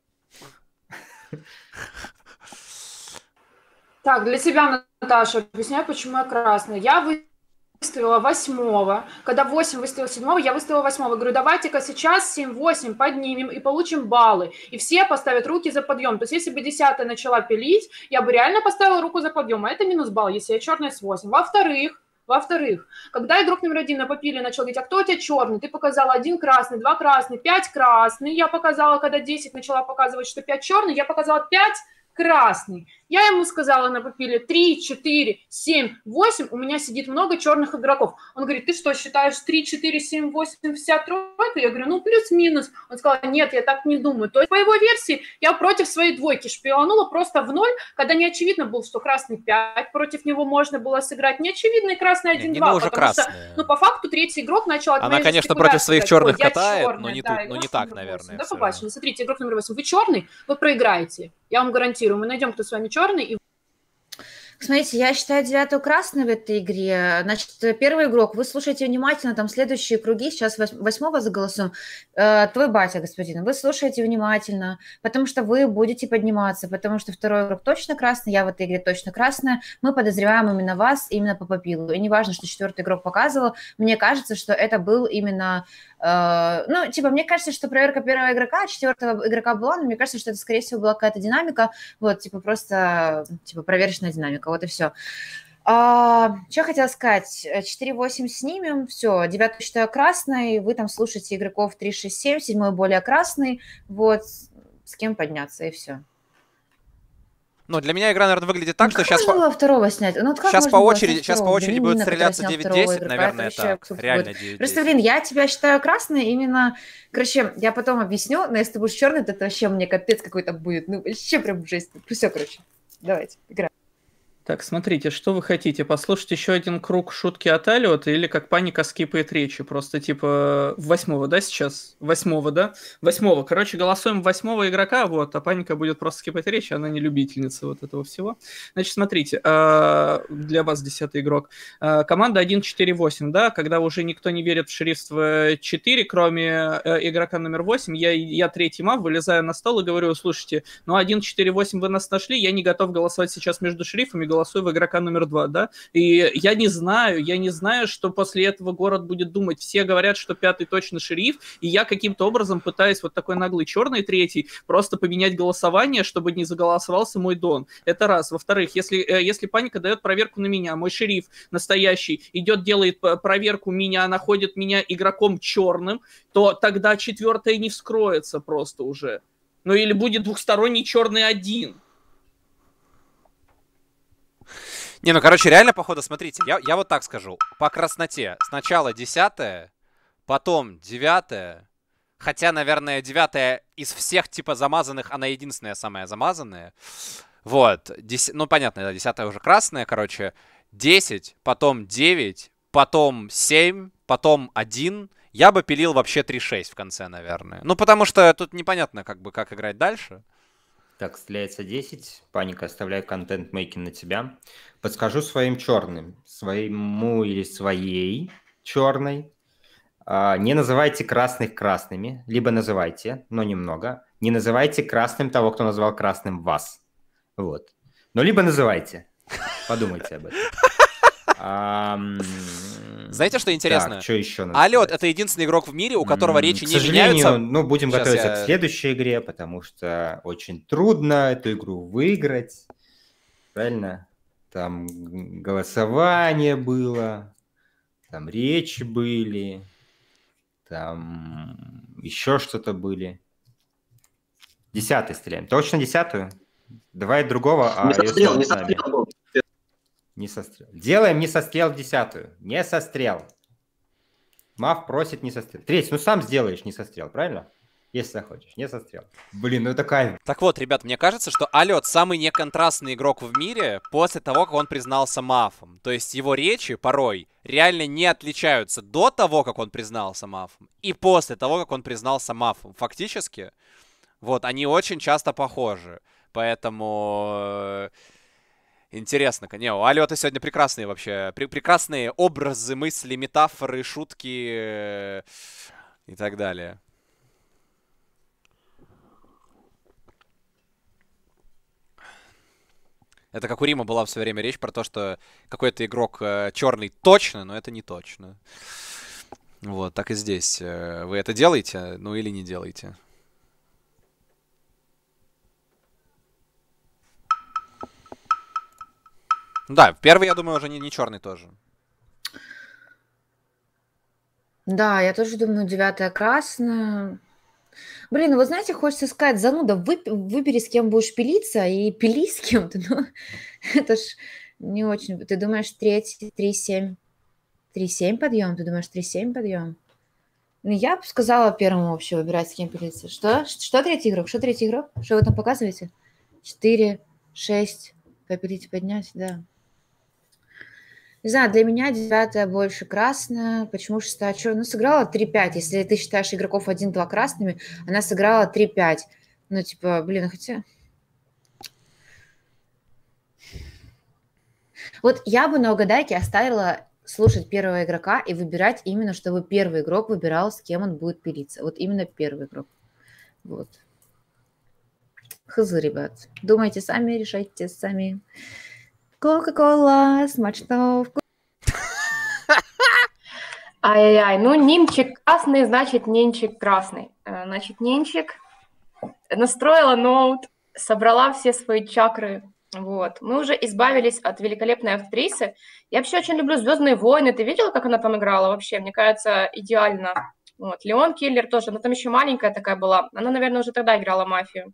Так, для себя, Наташа, объясняю, почему я красная. Я выставила восьмого. Когда 8 выставила седьмого, я выставила восьмого. Говорю, давайте-ка сейчас 7-8 поднимем и получим баллы. И все поставят руки за подъем. То есть, если бы десятая начала пилить, я бы реально поставила руку за подъем. А это минус балл, если я черная с 8. Во-вторых, во-вторых, когда игрок номер один на попиле начал говорить, а кто у тебя черный? Ты показала один красный, два красный, пять красный. Я показала, когда 10 начала показывать, что 5 черный, я показала 5 красный. Я ему сказала на попиле 3, 4, 7, 8, у меня сидит много черных игроков. Он говорит, ты что, считаешь 3, 4, 7, 8, вся тройка? Я говорю, ну плюс-минус. Он сказал, нет, я так не думаю. То есть по его версии я против своей двойки шпионула просто в ноль, когда не очевидно было, что красный 5, против него можно было сыграть. Не очевидно и красный 1-2. Нина уже потому что, красная. ну, по факту, третий игрок начал от Она, конечно, против своих черных «Ой, я катает, но черная, не да, тут- ну, не так, наверное, восемь». Да, побачили. Смотрите, игрок номер 8. Вы черный, вы проиграете. Я вам гарантирую. Мы найдем, кто с вами черный, и Смотрите, я считаю девятую красной в этой игре. Значит, первый игрок, вы слушаете внимательно, там следующие круги, сейчас вось- восьмого заголосуем. Э, твой батя, господин, вы слушаете внимательно, потому что вы будете подниматься, потому что второй игрок точно красный, я в этой игре точно красная. Мы подозреваем именно вас, именно по попилу. И неважно, что четвертый игрок показывал, мне кажется, что это был именно... э, ну, типа, мне кажется, что проверка первого игрока, а четвертого игрока была, но мне кажется, что это, скорее всего, была какая-то динамика, вот, типа, просто, типа, проверочная динамика, вот и все. что хотела сказать? Э, 4-8 снимем, все, девятую считаю красной, вы там слушаете игроков 3-6-7, седьмой более красный, вот, с кем подняться, и все. Ну, для меня игра, наверное, выглядит так, что сейчас... Было второго снять? Ну, вот Сейчас по очереди, сейчас по очереди Блин, будет стреляться сняла второго 9-10, игрока, наверное, это так. Реально будет. 9-10. Просто, блин, я тебя считаю красной именно... Короче, я потом объясню, но если ты будешь черный, то это вообще мне капец какой-то будет. Ну, вообще прям жесть. Все, короче. Давайте, играем. Так, смотрите, что вы хотите? Послушать еще один круг шутки от Алиота или как паника скипает речи? Просто типа восьмого, да, сейчас? Восьмого, да? Восьмого. Короче, голосуем восьмого игрока, вот, а паника будет просто скипать речи, она не любительница вот этого всего. Значит, смотрите, а, для вас десятый игрок. А, Команда 1-4-8, да, когда уже никто не верит в шерифство 4, кроме э, игрока номер 8, я, я третий мав, вылезаю на стол и говорю, слушайте, ну 1-4-8 вы нас нашли, я не готов голосовать сейчас между шерифами, голосую в игрока номер 2, да, и я не знаю, я не знаю, что после этого город будет думать, все говорят, что пятый точно шериф, и я каким-то образом пытаюсь вот такой наглый черный третий просто поменять голосование, чтобы не заголосовался мой Дон, это раз, во-вторых, если, э, если паника дает проверку на меня, мой шериф настоящий идет, делает п- проверку меня, находит меня игроком черным, то тогда четвертая не вскроется просто уже. Ну или будет двухсторонний черный один. Не, ну, короче, реально, походу, смотрите, я, я вот так скажу. По красноте. Сначала десятая, потом девятая, Хотя, наверное, девятая из всех типа замазанных, она единственная самая замазанная. Вот. Дес... Ну, понятно, да, десятая уже красная, короче. 10, потом 9, потом 7, потом 1. Я бы пилил вообще 3-6 в конце, наверное. Ну, потому что тут непонятно, как бы, как играть дальше. Так, стреляется 10. Паника, оставляю контент-мейкинг на тебя. Подскажу своим черным. Своему или своей черной. А, не называйте красных красными. Либо называйте, но немного. Не называйте красным того, кто назвал красным вас. Вот. Но либо называйте. Подумайте об этом. Знаете, что интересно? Так, что еще? Алет — это единственный игрок в мире, у которого речи не меняются. ну, будем Сейчас готовиться я... к следующей игре, потому что очень трудно эту игру выиграть. Правильно? Там голосование было, там речи были, там еще что-то были. Десятый стреляем. Точно десятую? Давай другого, а не сострел, не сострел. Не сострел. Делаем не сострел десятую. Не сострел. Мав просит не сострел. Третий, ну сам сделаешь не сострел, правильно? Если захочешь, не сострел. Блин, ну это кайф. Так вот, ребят, мне кажется, что Алет самый неконтрастный игрок в мире после того, как он признался мафом. То есть его речи порой реально не отличаются до того, как он признался мафом, и после того, как он признался мафом. Фактически, вот, они очень часто похожи. Поэтому... Интересно, не, у Алёты сегодня прекрасные вообще, пр прекрасные образы, мысли, метафоры, шутки э, и так далее. Это как у Рима была все время речь про то, что какой-то игрок э, черный точно, но это не точно. Вот, так и здесь. Э, вы это делаете, ну или не делаете? Да, первый, я думаю, уже не, не черный тоже. Да, я тоже думаю, девятая красная. Блин, ну вы знаете, хочется сказать, зануда, вы, выбери, с кем будешь пилиться, и пили с кем-то, ну, [LAUGHS] это ж не очень. Ты думаешь, третий, три, семь, три, семь подъем? Ты думаешь, три, семь подъем? Ну, я бы сказала первому вообще выбирать, с кем пилиться. Что? Что третий игрок? Что третий игрок? Что вы там показываете? Четыре, шесть, попилить, поднять, да. Не знаю, для меня девятая больше красная. Почему шестая черная? Ну, сыграла 3-5. Если ты считаешь игроков 1-2 красными, она сыграла 3-5. Ну, типа, блин, хотя... Вот я бы на угадайке оставила слушать первого игрока и выбирать именно, чтобы первый игрок выбирал, с кем он будет пилиться. Вот именно первый игрок. Вот. Хз, ребят. Думайте сами, решайте сами. Кока-кола, смачно Ай-яй-яй, ну Нимчик красный, значит Ненчик красный. Э, значит, Ненчик настроила ноут, собрала все свои чакры. Вот. Мы уже избавились от великолепной актрисы. Я вообще очень люблю «Звездные войны». Ты видела, как она там играла вообще? Мне кажется, идеально. Вот. Леон Киллер тоже, она там еще маленькая такая была. Она, наверное, уже тогда играла мафию.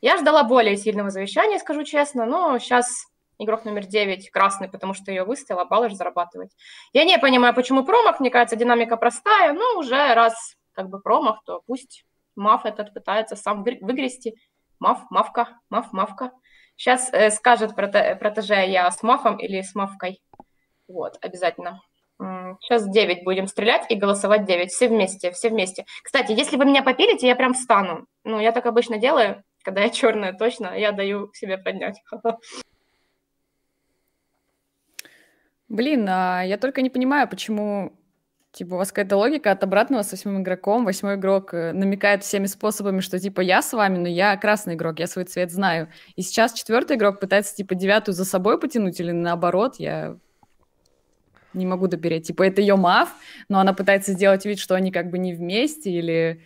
Я ждала более сильного завещания, скажу честно, но сейчас игрок номер 9 красный, потому что ее выставила, баллы же зарабатывать. Я не понимаю, почему промах, мне кажется, динамика простая, но уже раз как бы промах, то пусть Маф этот пытается сам выгрести. Маф, Мавка, Маф, Мавка. Сейчас э, скажет проте, протеже я с Мафом или с Мавкой. Вот, обязательно. Сейчас 9 будем стрелять и голосовать 9. Все вместе, все вместе. Кстати, если вы меня попилите, я прям встану. Ну, я так обычно делаю, когда я черная точно, я даю себе поднять. [LAUGHS] Блин, а я только не понимаю, почему типа у вас какая-то логика от обратного с восьмым игроком. Восьмой игрок э, намекает всеми способами, что типа я с вами, но я красный игрок, я свой цвет знаю. И сейчас четвертый игрок пытается типа девятую за собой потянуть или наоборот, я не могу допереть. Типа это ее мав, но она пытается сделать вид, что они как бы не вместе или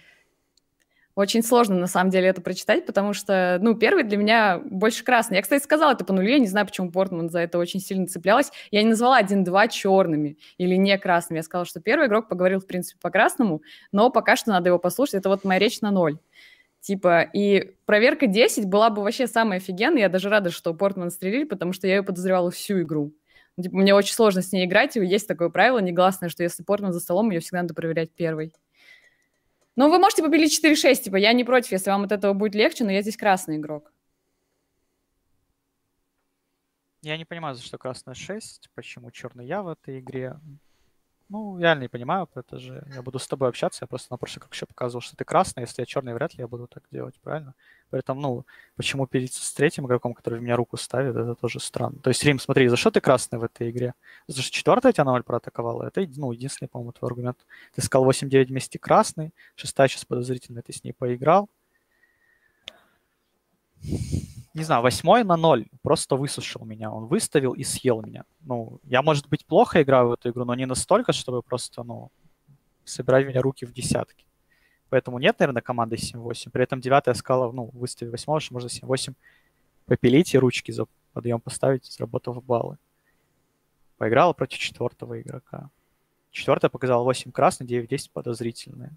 очень сложно, на самом деле, это прочитать, потому что, ну, первый для меня больше красный. Я, кстати, сказала это по нулю, я не знаю, почему Портман за это очень сильно цеплялась. Я не назвала один-два черными или не красными. Я сказала, что первый игрок поговорил, в принципе, по красному, но пока что надо его послушать. Это вот моя речь на ноль. Типа, и проверка 10 была бы вообще самая офигенная. Я даже рада, что Портман стрелили, потому что я ее подозревала всю игру. Типа, мне очень сложно с ней играть, и есть такое правило негласное, что если Портман за столом, ее всегда надо проверять первой. Ну, вы можете попилить 4-6, типа, я не против, если вам от этого будет легче, но я здесь красный игрок. Я не понимаю, за что красная 6, почему черный я в этой игре. Ну, реально не понимаю, это же я буду с тобой общаться, я просто на прошлый круг еще показывал, что ты красный, если я черный, вряд ли я буду так делать, правильно? Поэтому, ну, почему пилиться с третьим игроком, который в меня руку ставит, это тоже странно. То есть, Рим, смотри, за что ты красный в этой игре? За что четвертая тебя на ноль проатаковала? Это, ну, единственный, по-моему, твой аргумент. Ты сказал 8-9 вместе красный, шестая сейчас подозрительная, ты с ней поиграл не знаю, восьмой на ноль просто высушил меня. Он выставил и съел меня. Ну, я, может быть, плохо играю в эту игру, но не настолько, чтобы просто, ну, собирать меня руки в десятки. Поэтому нет, наверное, команды 7-8. При этом девятая скала, ну, выставив восьмого, что можно 7-8 попилить и ручки за подъем поставить, заработав баллы. Поиграла против четвертого игрока. Четвертая показала 8 красный, 9-10 подозрительные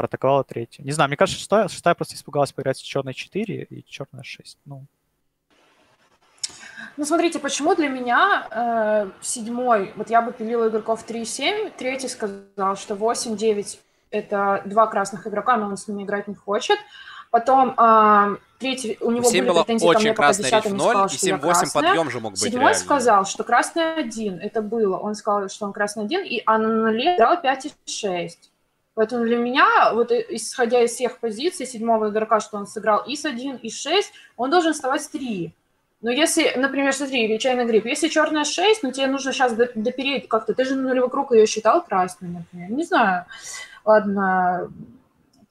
проатаковала третью. Не знаю, мне кажется, шестая, шестая просто испугалась поиграть с черной 4 и черная 6. Ну, ну, смотрите, почему для меня э, седьмой, вот я бы пилила игроков 3-7, третий сказал, что 8-9 это два красных игрока, но он с ними играть не хочет. Потом э, третий, у него 7 были претензии ко мне, пока 10 в 0, сказал, и что я 7-8 красная. подъем же мог быть Седьмой реально. сказал, что красный один, это было. Он сказал, что он красный один, и а на нуле дал 5 и 6. Поэтому для меня, вот исходя из всех позиций седьмого игрока, что он сыграл и с 1, и с 6, он должен вставать с 3. Но если, например, смотри, величайный грипп, если черная 6, ну тебе нужно сейчас до- допереть как-то. Ты же нулевой круг ее считал красной, например. Не знаю. Ладно.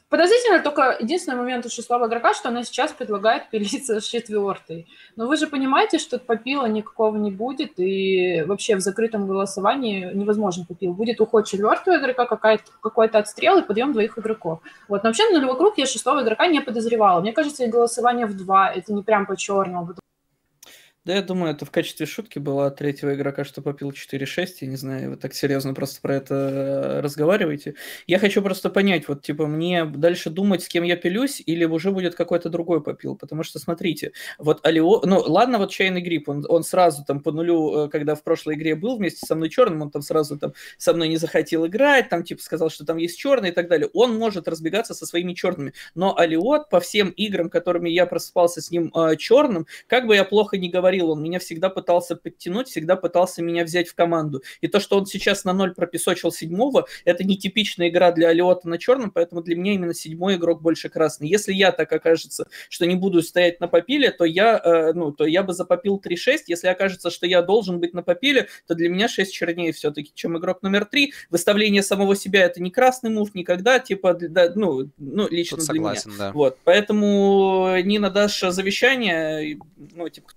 Подозрительно только единственный момент у шестого игрока, что она сейчас предлагает пилиться с четвертой. Но вы же понимаете, что попила никакого не будет, и вообще в закрытом голосовании невозможно попил. Будет уход четвертого игрока, какой-то отстрел и подъем двоих игроков. Вот. Но вообще на нулевой круг я шестого игрока не подозревала. Мне кажется, голосование в два, это не прям по-черному. Да, я думаю, это в качестве шутки было от третьего игрока, что попил 4-6. Я не знаю, вы так серьезно просто про это э, разговариваете. Я хочу просто понять, вот, типа, мне дальше думать, с кем я пилюсь, или уже будет какой-то другой попил. Потому что, смотрите, вот Алио... Ну, ладно, вот Чайный Грипп, он, он сразу там по нулю, э, когда в прошлой игре был вместе со мной черным, он там сразу там со мной не захотел играть, там, типа, сказал, что там есть черный и так далее. Он может разбегаться со своими черными. Но Алиот по всем играм, которыми я просыпался с ним э, черным, как бы я плохо не говорил, он меня всегда пытался подтянуть, всегда пытался меня взять в команду. И то, что он сейчас на ноль пропесочил седьмого, это не типичная игра для Алиота на черном, поэтому для меня именно седьмой игрок больше красный. Если я так окажется, что не буду стоять на попиле, то я, э, ну, то я бы запопил 3-6. Если окажется, что я должен быть на попиле, то для меня 6 чернее все-таки, чем игрок номер 3. Выставление самого себя это не красный мув никогда, типа, да, ну, ну, лично Тут для меня. согласен, да. Вот, поэтому Нина дашь завещание, ну, типа,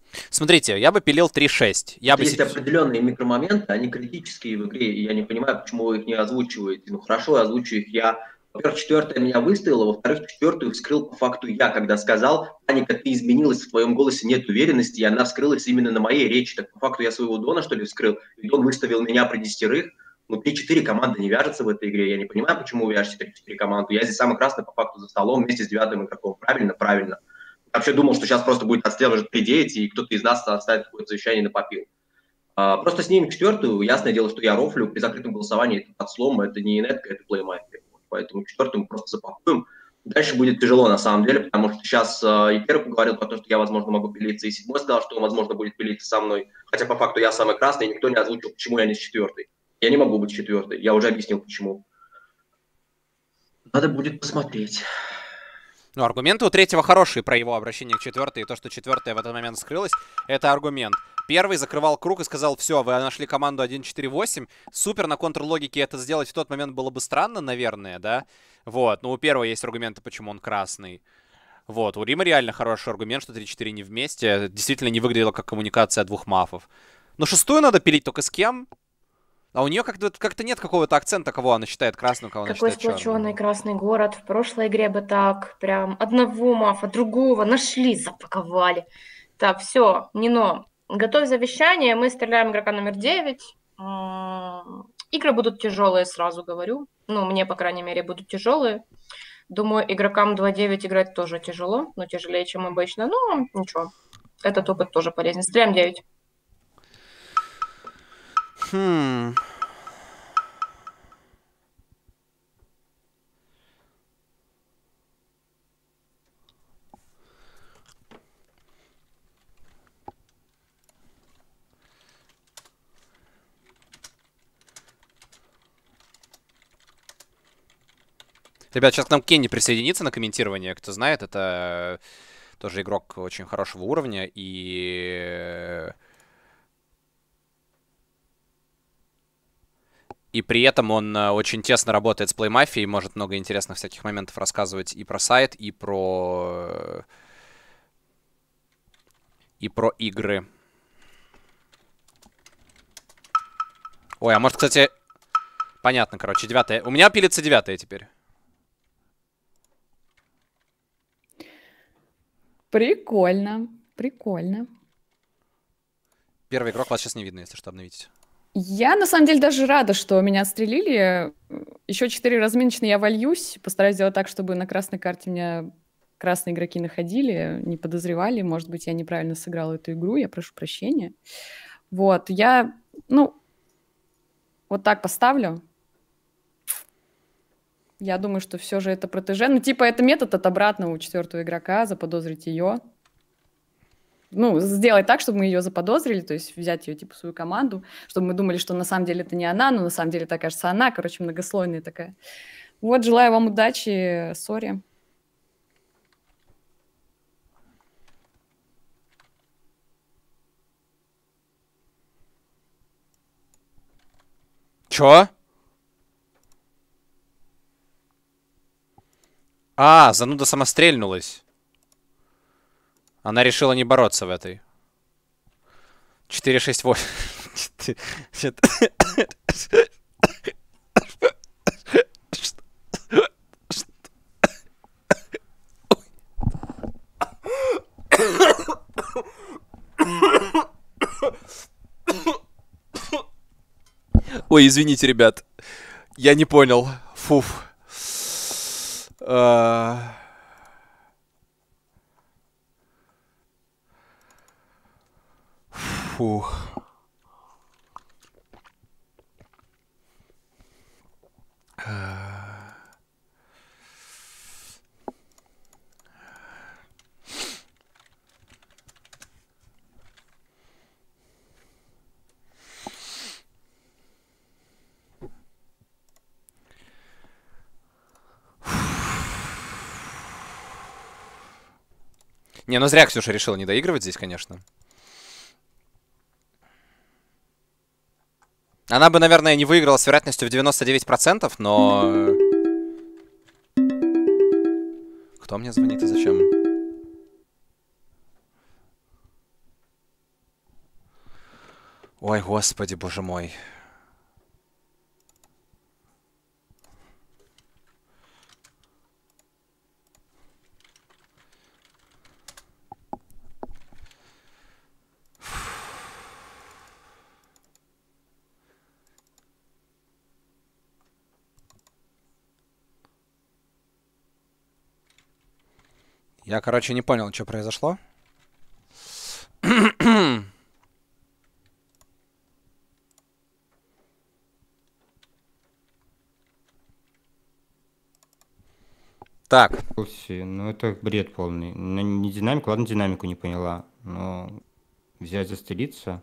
Смотрите, я бы пилил 3-6. Я бы Есть определенные микромоменты, они критические в игре, и я не понимаю, почему вы их не озвучиваете. Ну хорошо, озвучу их я. Во-первых, четвертая меня выставила, во-вторых, четвертую вскрыл по факту я, когда сказал, Аника, ты изменилась, в твоем голосе нет уверенности, и она вскрылась именно на моей речи. Так по факту я своего Дона, что ли, вскрыл, и он выставил меня при десятерых. Ну, 3-4 команды не вяжется в этой игре. Я не понимаю, почему вы вяжете 3-4 команду. Я здесь самый красный по факту за столом вместе с девятым игроком. Правильно? Правильно. Вообще думал, что сейчас просто будет отстрел уже 3-9, и кто-то из нас оставит какое-то завещание на попил. А, просто снимем четвертую. Ясное дело, что я рофлю. При закрытом голосовании это подслом, это не нетка, это плеймайфер. Поэтому четвертую мы просто запакуем. Дальше будет тяжело, на самом деле, потому что сейчас э, и первый говорил про то, что я, возможно, могу пилиться, и седьмой сказал, что он, возможно, будет пилиться со мной. Хотя по факту я самый красный, и никто не озвучил, почему я не с четвертой. Я не могу быть четвертой. Я уже объяснил, почему. Надо будет посмотреть. Ну, аргументы у третьего хорошие про его обращение к четвертой, и то, что четвертая в этот момент скрылась, это аргумент. Первый закрывал круг и сказал, все, вы нашли команду 1-4-8. Супер, на контрлогике это сделать в тот момент было бы странно, наверное, да? Вот, но у первого есть аргументы, почему он красный. Вот, у Рима реально хороший аргумент, что 3-4 не вместе. Действительно не выглядело как коммуникация двух мафов. Но шестую надо пилить только с кем? А у нее как-то как нет какого-то акцента, кого она считает красным, кого она Какой считает черным. сплоченный красный город. В прошлой игре бы так прям одного мафа, другого нашли, запаковали. Так, все, Нино, готовь завещание, мы стреляем игрока номер 9. М, Игры будут тяжелые, сразу говорю. Ну, мне, по крайней мере, будут тяжелые. Думаю, игрокам 2-9 играть тоже тяжело, но тяжелее, чем обычно. Но ничего, этот опыт тоже полезен. Стреляем 9. Хм. Ребят, сейчас к нам Кенни присоединится на комментирование. Кто знает, это тоже игрок очень хорошего уровня. И э, И при этом он э, очень тесно работает с и может много интересных всяких моментов рассказывать и про сайт, и про... И про игры. Ой, а может, кстати... Понятно, короче, девятая. У меня пилится девятая теперь. Прикольно, прикольно. Первый игрок вас сейчас не видно, если что, обновите. Я, на самом деле, даже рада, что меня отстрелили. Еще четыре разминочные я вольюсь. Постараюсь сделать так, чтобы на красной карте меня красные игроки находили, не подозревали. Может быть, я неправильно сыграла эту игру, я прошу прощения. Вот, я, ну, вот так поставлю. Я думаю, что все же это протеже. Ну, типа, это метод от обратного у четвертого игрока, заподозрить ее. Ну, сделать так, чтобы мы ее заподозрили, то есть взять ее, типа, свою команду, чтобы мы думали, что на самом деле это не она, но на самом деле это, кажется, она. Короче, многослойная такая. Вот, желаю вам удачи, сори. Чё? А, зануда самострельнулась. Она решила не бороться в этой. 4, 6, 8. Ой, извините, ребят. Я не понял. Фуф. А. Фух. Не, ну зря Ксюша решила не доигрывать здесь, конечно. Она бы, наверное, не выиграла с вероятностью в 99%, но... Кто мне звонит и зачем? Ой, господи, боже мой. Я, короче, не понял, что произошло. Так. Ну это бред полный. Ну, не динамику, ладно, динамику не поняла, но взять застрелиться.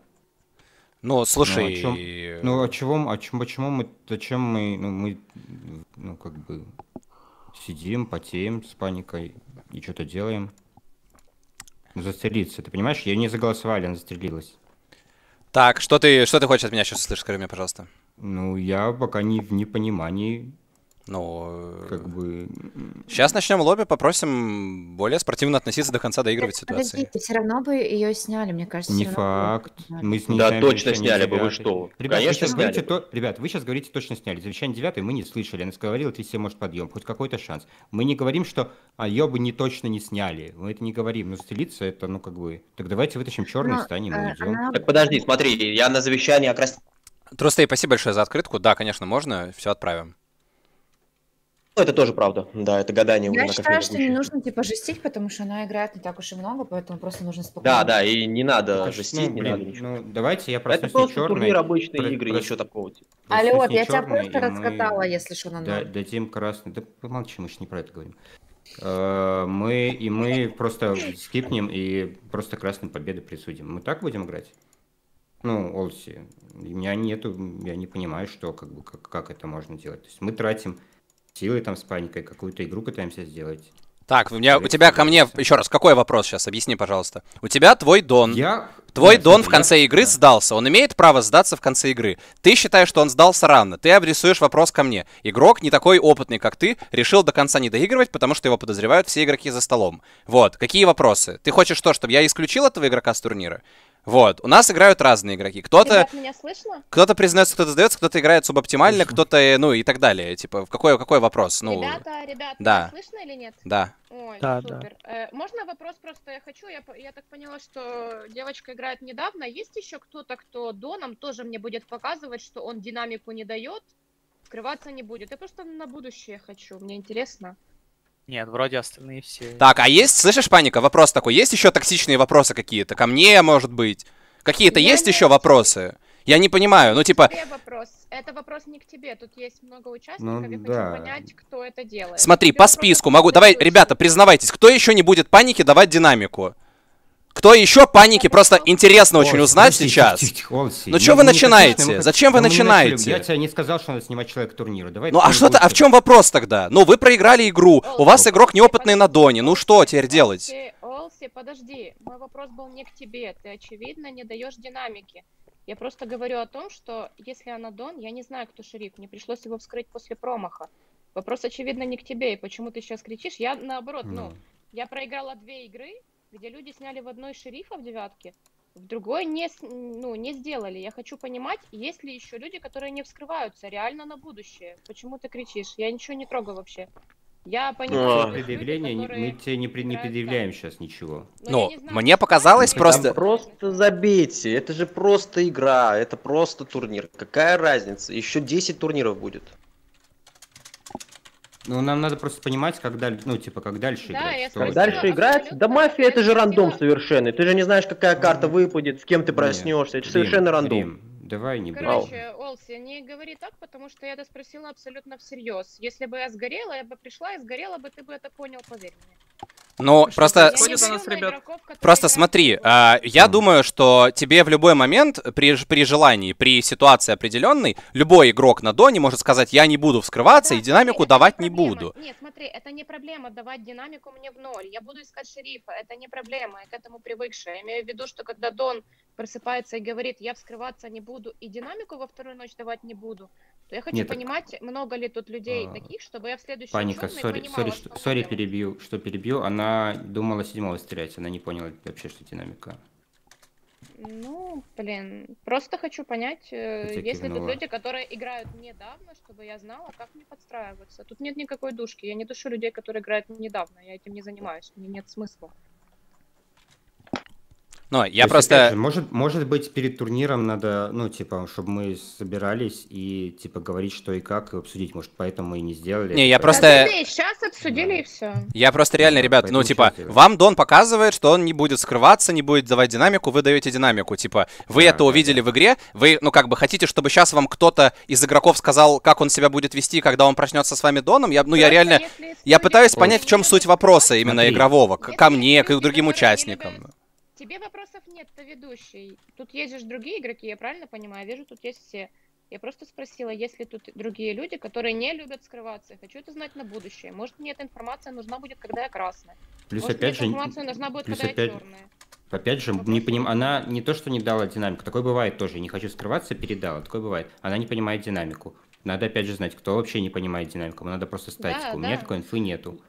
Ну, слушай... Ну, о чем, ну, о чем, о чем, почему мы, зачем мы, ну, мы, ну, как бы, сидим, потеем с паникой и что-то делаем. Застрелиться, ты понимаешь? Я не заголосовали, она застрелилась. Так, что ты, что ты хочешь от меня сейчас услышать, скажи мне, пожалуйста? Ну, я пока не в непонимании. Ну, как бы... Сейчас начнем лобби, попросим более спортивно относиться до конца, доигрывать ситуации. Подождите, все равно бы ее сняли, мне кажется. Не факт. Мы сняли. с- Да, точно сняли бы, вы что? Ребят, вы Конечно, сейчас сняли говорите, то... Ребят, вы сейчас говорите, точно сняли. Завещание 9 мы не слышали. Она говорила, ты себе может подъем. Хоть какой-то шанс. Мы не говорим, что а ее бы не точно не сняли. Мы это не говорим. Но стелиться это, ну, как бы... Так давайте вытащим черный, Ну, станем э, и уйдем. она- Так подожди, смотри, я на завещание окрас... Трустей, спасибо большое за открытку. Да, конечно, можно. Все отправим. Ну, это тоже правда. Да, это гадание уже Я считаю, что не нужно типа жестить, потому что она играет не так уж и много, поэтому просто нужно спокойно. Да, да, и не надо Ну, жестить, ну, не блин, надо ничего. ну, давайте я Это проснусь не просто черный. турнир, обычные про- игры, прос- ничего такого. типа. Алло, не я тебя просто мы раскатала, если что, на да-. Дадим красный. Да помолчи, мы же не про это говорим. Э, Мы, и мы просто скипнем и просто красным победы присудим. Мы так будем играть? Ну, Олси, у меня нету, я не понимаю, что, как бы, как, как это можно делать. То есть мы тратим Силой там с паникой какую-то игру пытаемся сделать. Так, у, меня, у тебя ко мне... Еще раз, какой вопрос сейчас? Объясни, пожалуйста. У тебя твой Дон. Я... Твой Да, Дон в смотри, я- конце игры да. сдался. Он имеет право сдаться в конце игры. Ты считаешь, что он сдался рано. Ты адресуешь вопрос ко мне. Игрок не такой опытный, как ты, решил до конца не доигрывать, потому что его подозревают все игроки за столом. Вот. Какие вопросы? Ты хочешь что, чтобы я исключил этого игрока с турнира? Вот. У нас играют разные игроки. Кто-то... Ребят, меня слышно? Кто-то признается, кто-то сдается, кто-то играет субоптимально, кто-то, э, ну и так далее. Типа, в какой, какой вопрос? Ну, Ребята, ребят, да. слышно или нет? да. Ой, Да, да. супер. Э, можно вопрос просто я хочу? Я, я так поняла, что девочка играет недавно. Есть еще кто-то, кто доном тоже мне будет показывать, что он динамику не дает, скрываться не будет. Я просто на будущее хочу. Мне интересно. Нет, вроде остальные все. Так, а есть, слышишь, Паника, вопрос такой, есть еще токсичные вопросы какие-то? Ко мне, может быть? Какие-то есть не- еще вопросы? Я не понимаю, ну типа, Тебе вопрос. Это вопрос не к тебе. Тут есть много участников. Ну, я хочу да. понять, кто это делает. смотри, Тебе по списку могу... Давай, ребята, признавайтесь, кто еще не будет паники давать динамику? Кто еще паники? Просто интересно очень узнать сейчас. тихо, тихо, Олси. Ну Мы вы начинаете? Зачем вы начинаете? Я тебе не сказал, что надо снимать человек турнира. Давай Ну а что-то, а в чем вопрос тогда? Ну вы проиграли игру, у вас игрок неопытный на доне, ну что теперь делать? Олси, Олси, подожди. Мой вопрос был не к тебе. Ты, очевидно, не даешь динамики. Я просто говорю о том, что если она Дон, я не знаю, кто шериф. Мне пришлось его вскрыть после промаха. Вопрос, очевидно, не к тебе. И почему ты сейчас кричишь? Я наоборот, ну, Ну, я проиграла две игры, где люди сняли в одной шерифа в девятке, в другой не, ну, не сделали. Я хочу понимать, есть ли еще люди, которые не вскрываются реально на будущее. Почему ты кричишь? Я ничего не трогаю вообще. Я понимаю, А. люди, предъявление, которые мы тебе не, при- не предъявляем сейчас ничего. Но я Ну, знаю, мне показалось просто- просто забейте, это же просто игра, это просто турнир. Какая разница? Еще 10 турниров будет. Ну, нам надо просто понимать, как дальше, ну, типа, как дальше Да, играть. Как дальше играть? Да мафия это же рандом совершенный. Ты же не знаешь, какая карта выпадет, с кем ты Не, проснешься. Это Рим, совершенно рандом. Давай не будем. Короче, Олси, не говори так, потому что я это спросила абсолютно всерьез. Если бы я сгорела, я бы пришла и сгорела бы, ты бы это понял, поверь мне. Ну, Что просто... Не нас, игроков, Просто смотри, а, я Мгм. думаю, что тебе в любой момент, при, при желании, при ситуации определенной, любой игрок на доне может сказать, я не буду вскрываться Да, и смотри, динамику это давать не проблема. буду. Нет, смотри, это не проблема давать динамику мне в ноль. Я буду искать шерифа, это не проблема, я к этому привыкшая. Я имею в виду, что когда Дон просыпается и говорит, я вскрываться не буду и динамику во вторую ночь давать не буду, то я хочу Нет, так- понимать, много ли тут людей А, таких, чтобы я в следующий Паника, сори, сори, сори, перебью, что перебью. Она думала седьмого стрелять, она не поняла вообще, что динамика. Ну, блин, просто хочу понять, э, Хотя есть ли тут люди, которые играют недавно, чтобы я знала, как мне подстраиваться. Тут нет никакой душки, я не душу людей, которые играют недавно, я этим не занимаюсь, мне нет смысла. Ну, То я есть, просто... опять же, может, может быть, перед турниром надо, ну, типа, чтобы мы собирались и, типа, говорить, что и как, и обсудить. Может, поэтому мы и не сделали. Не, я это. просто- сейчас обсудили Да. и все. Я просто реально, Да, ребят, ну, типа, вам Дон показывает, что он не будет скрываться, не будет давать динамику, вы даете динамику. Типа, вы Да, это да, увидели да. в игре, вы, ну, как бы, хотите, чтобы сейчас вам кто-то из игроков сказал, как он себя будет вести, когда он проснется с вами Доном? Я, ну, я реально... Я пытаюсь понять, в чем суть вопроса именно Смотри. игрового, к- ко мне, есть к другим участникам. Тебе вопросов нет, ты ведущий. Тут есть же другие игроки, я правильно понимаю? Я вижу, тут есть все. Я просто спросила, есть ли тут другие люди, которые не любят скрываться. Хочу это знать на будущее. Может, мне эта информация нужна будет, когда я красная. Плюс, Может, опять мне же, информация нужна будет, плюс когда опять- я черная. Опять же, Вопрос не поним... она не то, что не дала динамику, такое бывает тоже, не хочу скрываться, передала, такое бывает. Она не понимает динамику. Надо опять же знать, кто вообще не понимает динамику, надо просто статику. Да, У меня да. такой инфы нету.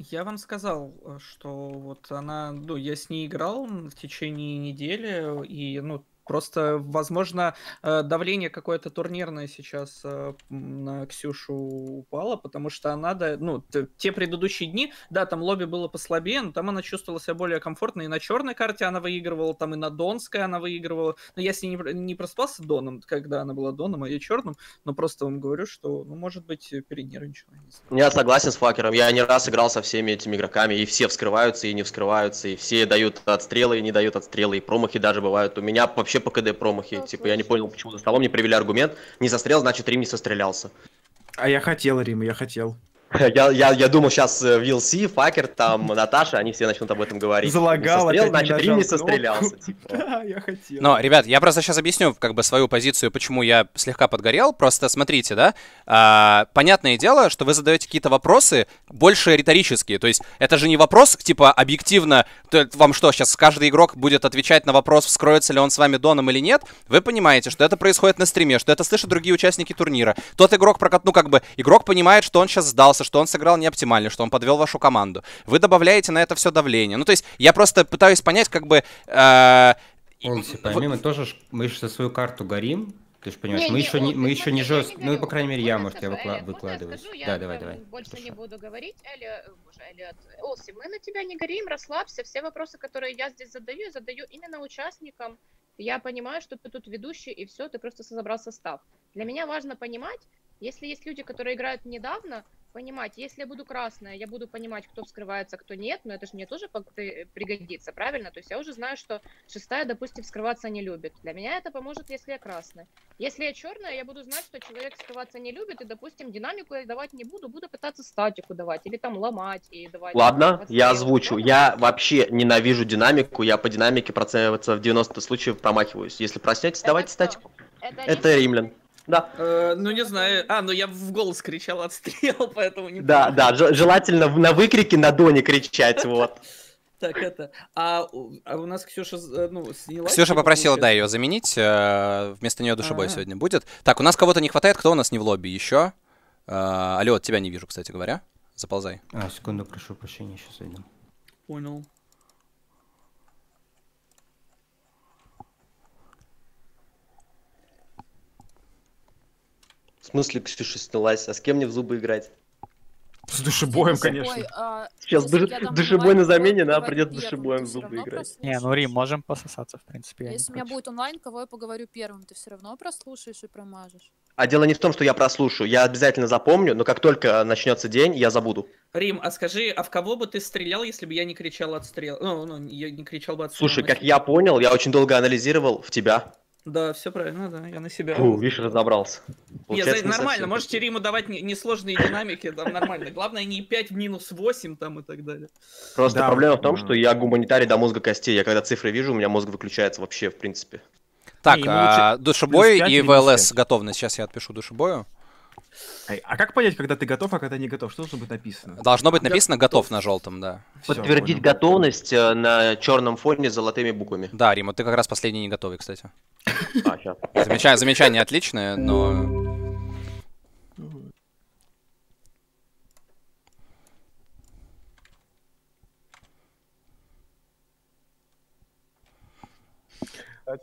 Я вам сказал, э, что вот она, ну, я с ней играл в течение недели, и, ну, просто, возможно, э, давление какое-то турнирное сейчас э, на Ксюшу упало, потому что она, да, ну, те предыдущие дни, да, там лобби было послабее, но там она чувствовала себя более комфортно, и на черной карте она выигрывала, там и на донской она выигрывала, но я с ней не, не проспался доном, когда она была доном, а я черным, но просто вам говорю, что, ну, может быть, перенервничала. Я согласен с Факером. Я не раз играл со всеми этими игроками, и все вскрываются, и не вскрываются, и все дают отстрелы, и не дают отстрелы, и промахи даже бывают. У меня вообще по КД промахи. Что Типа я не понял, почему за столом не привели аргумент. Не застрел, значит Рим не сострелялся. А я хотел, Рим, я хотел. [LAUGHS] Я, я, я думал, сейчас VLC, Факер, там, [LAUGHS] Наташа, они все начнут об этом говорить. Залагал, Не сострел, значит, Рим не сострелялся. типа. [LAUGHS] Да, я хотел. Но, ребят, я просто сейчас объясню как бы свою позицию, почему я слегка подгорел. Просто смотрите, да, а, понятное дело, что вы задаете какие-то вопросы больше риторические. То есть это же не вопрос, типа, объективно, вам что, сейчас каждый игрок будет отвечать на вопрос, вскроется ли он с вами доном или нет. Вы понимаете, что это происходит на стриме, что это слышат другие участники турнира. Тот игрок, ну как бы, игрок понимает, что он сейчас сдался, что он сыграл неоптимально, что он подвел вашу команду. Вы добавляете на это все давление. Ну то есть я просто пытаюсь понять, как бы... э, Олси, пойми, мы тоже, мы же за свою карту горим, ты же понимаешь, Не, мы не, еще не, мы еще не не ну, по крайней мере, я, может, я выкла- выкладываюсь. скажу? Я Да, давай, давай. Больше не Хорошо. буду говорить. Эли... э, Боже, Элиот. Олси, мы на тебя не горим, расслабься. Все вопросы, которые я здесь задаю, я задаю именно участникам. Я понимаю, что ты тут ведущий, и все, ты просто собрал состав. Для меня важно понимать, если есть люди, которые играют недавно, понимать, если я буду красная, я буду понимать, кто вскрывается, кто нет, но это же мне тоже как-то пригодится, правильно? То есть я уже знаю, что шестая, допустим, вскрываться не любит. Для меня это поможет, если я красная. Если я черная, я буду знать, что человек вскрываться не любит, и, допустим, динамику я давать не буду, буду пытаться статику давать, или там ломать и давать... Ладно, я озвучу. Я вообще ненавижу динамику, я по динамике процентов в 90 случаев промахиваюсь. Если проснетесь, давайте статику. Это, Это римлян. Да, Э, ну, не знаю. А, ну я в голос кричал отстрел, [LAUGHS] поэтому не да, помню. да, желательно на выкрике на доне кричать, [LAUGHS] вот. Так, это... А, у- а у нас Ксюша, э, ну, снялась? Ксюша попросила, да, ее заменить. э, Вместо нее душебой А. сегодня будет. Так, у нас кого-то не хватает, кто у нас не в лобби еще? Алло, тебя не вижу, кстати говоря. Заползай. А, секунду, прошу прощения, сейчас зайду. Понял. В смысле, Ксюша снялась, а с кем мне в зубы играть? С душебоем, конечно. Сейчас душ- душебой на замене, да, придет душебоем в зубы играть. Не, ну Рим, можем пососаться, в принципе, Если у меня будет онлайн, кого я поговорю первым, ты все равно прослушаешь и промажешь. А дело не в том, что я прослушаю, я обязательно запомню, но как только начнется день, я забуду. Рим, а скажи, а в кого бы ты стрелял, если бы я не кричал отстрел? Ну, ну, я не кричал бы отстрел. Слушай, как я понял, я очень долго анализировал в тебя. Да, все правильно, да, я на себя. Фу, видишь, разобрался. Не, Получается, за- не нормально, совсем. можете Риму давать не- несложные динамики, там нормально. Главное не 5 в минус 8 там и так далее. Просто Да, проблема в том, да. что я гуманитарий до мозга костей. Я когда цифры вижу, у меня мозг выключается вообще, в принципе. Так, ему а, лучше душебой плюс пять и или минус ВЛС готовность. Сейчас я отпишу душебою. А как понять, когда ты готов, а когда не готов? Что должно быть написано? Должно быть написано готов на желтом, да. Подтвердить понял. готовность э, на черном фоне с золотыми буквами. Да, Рима, ты как раз последний не готовый, кстати. А. Замечание, замечание отличное, но...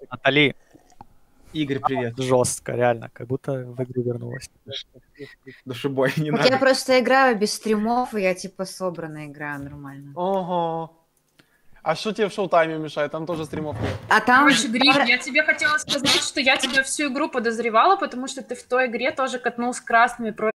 Натали, Игорь, привет. жестко, реально, как будто в игру вернулась. Душебой, не Так я надо. просто играю без стримов, и я типа собрано играю нормально. Ого. А что тебе в шоу-тайме мешает? Там тоже стримов нет. А там... Короче, Гриш, я тебе хотела сказать, что я тебя всю игру подозревала, потому что ты в той игре тоже катнул с красными против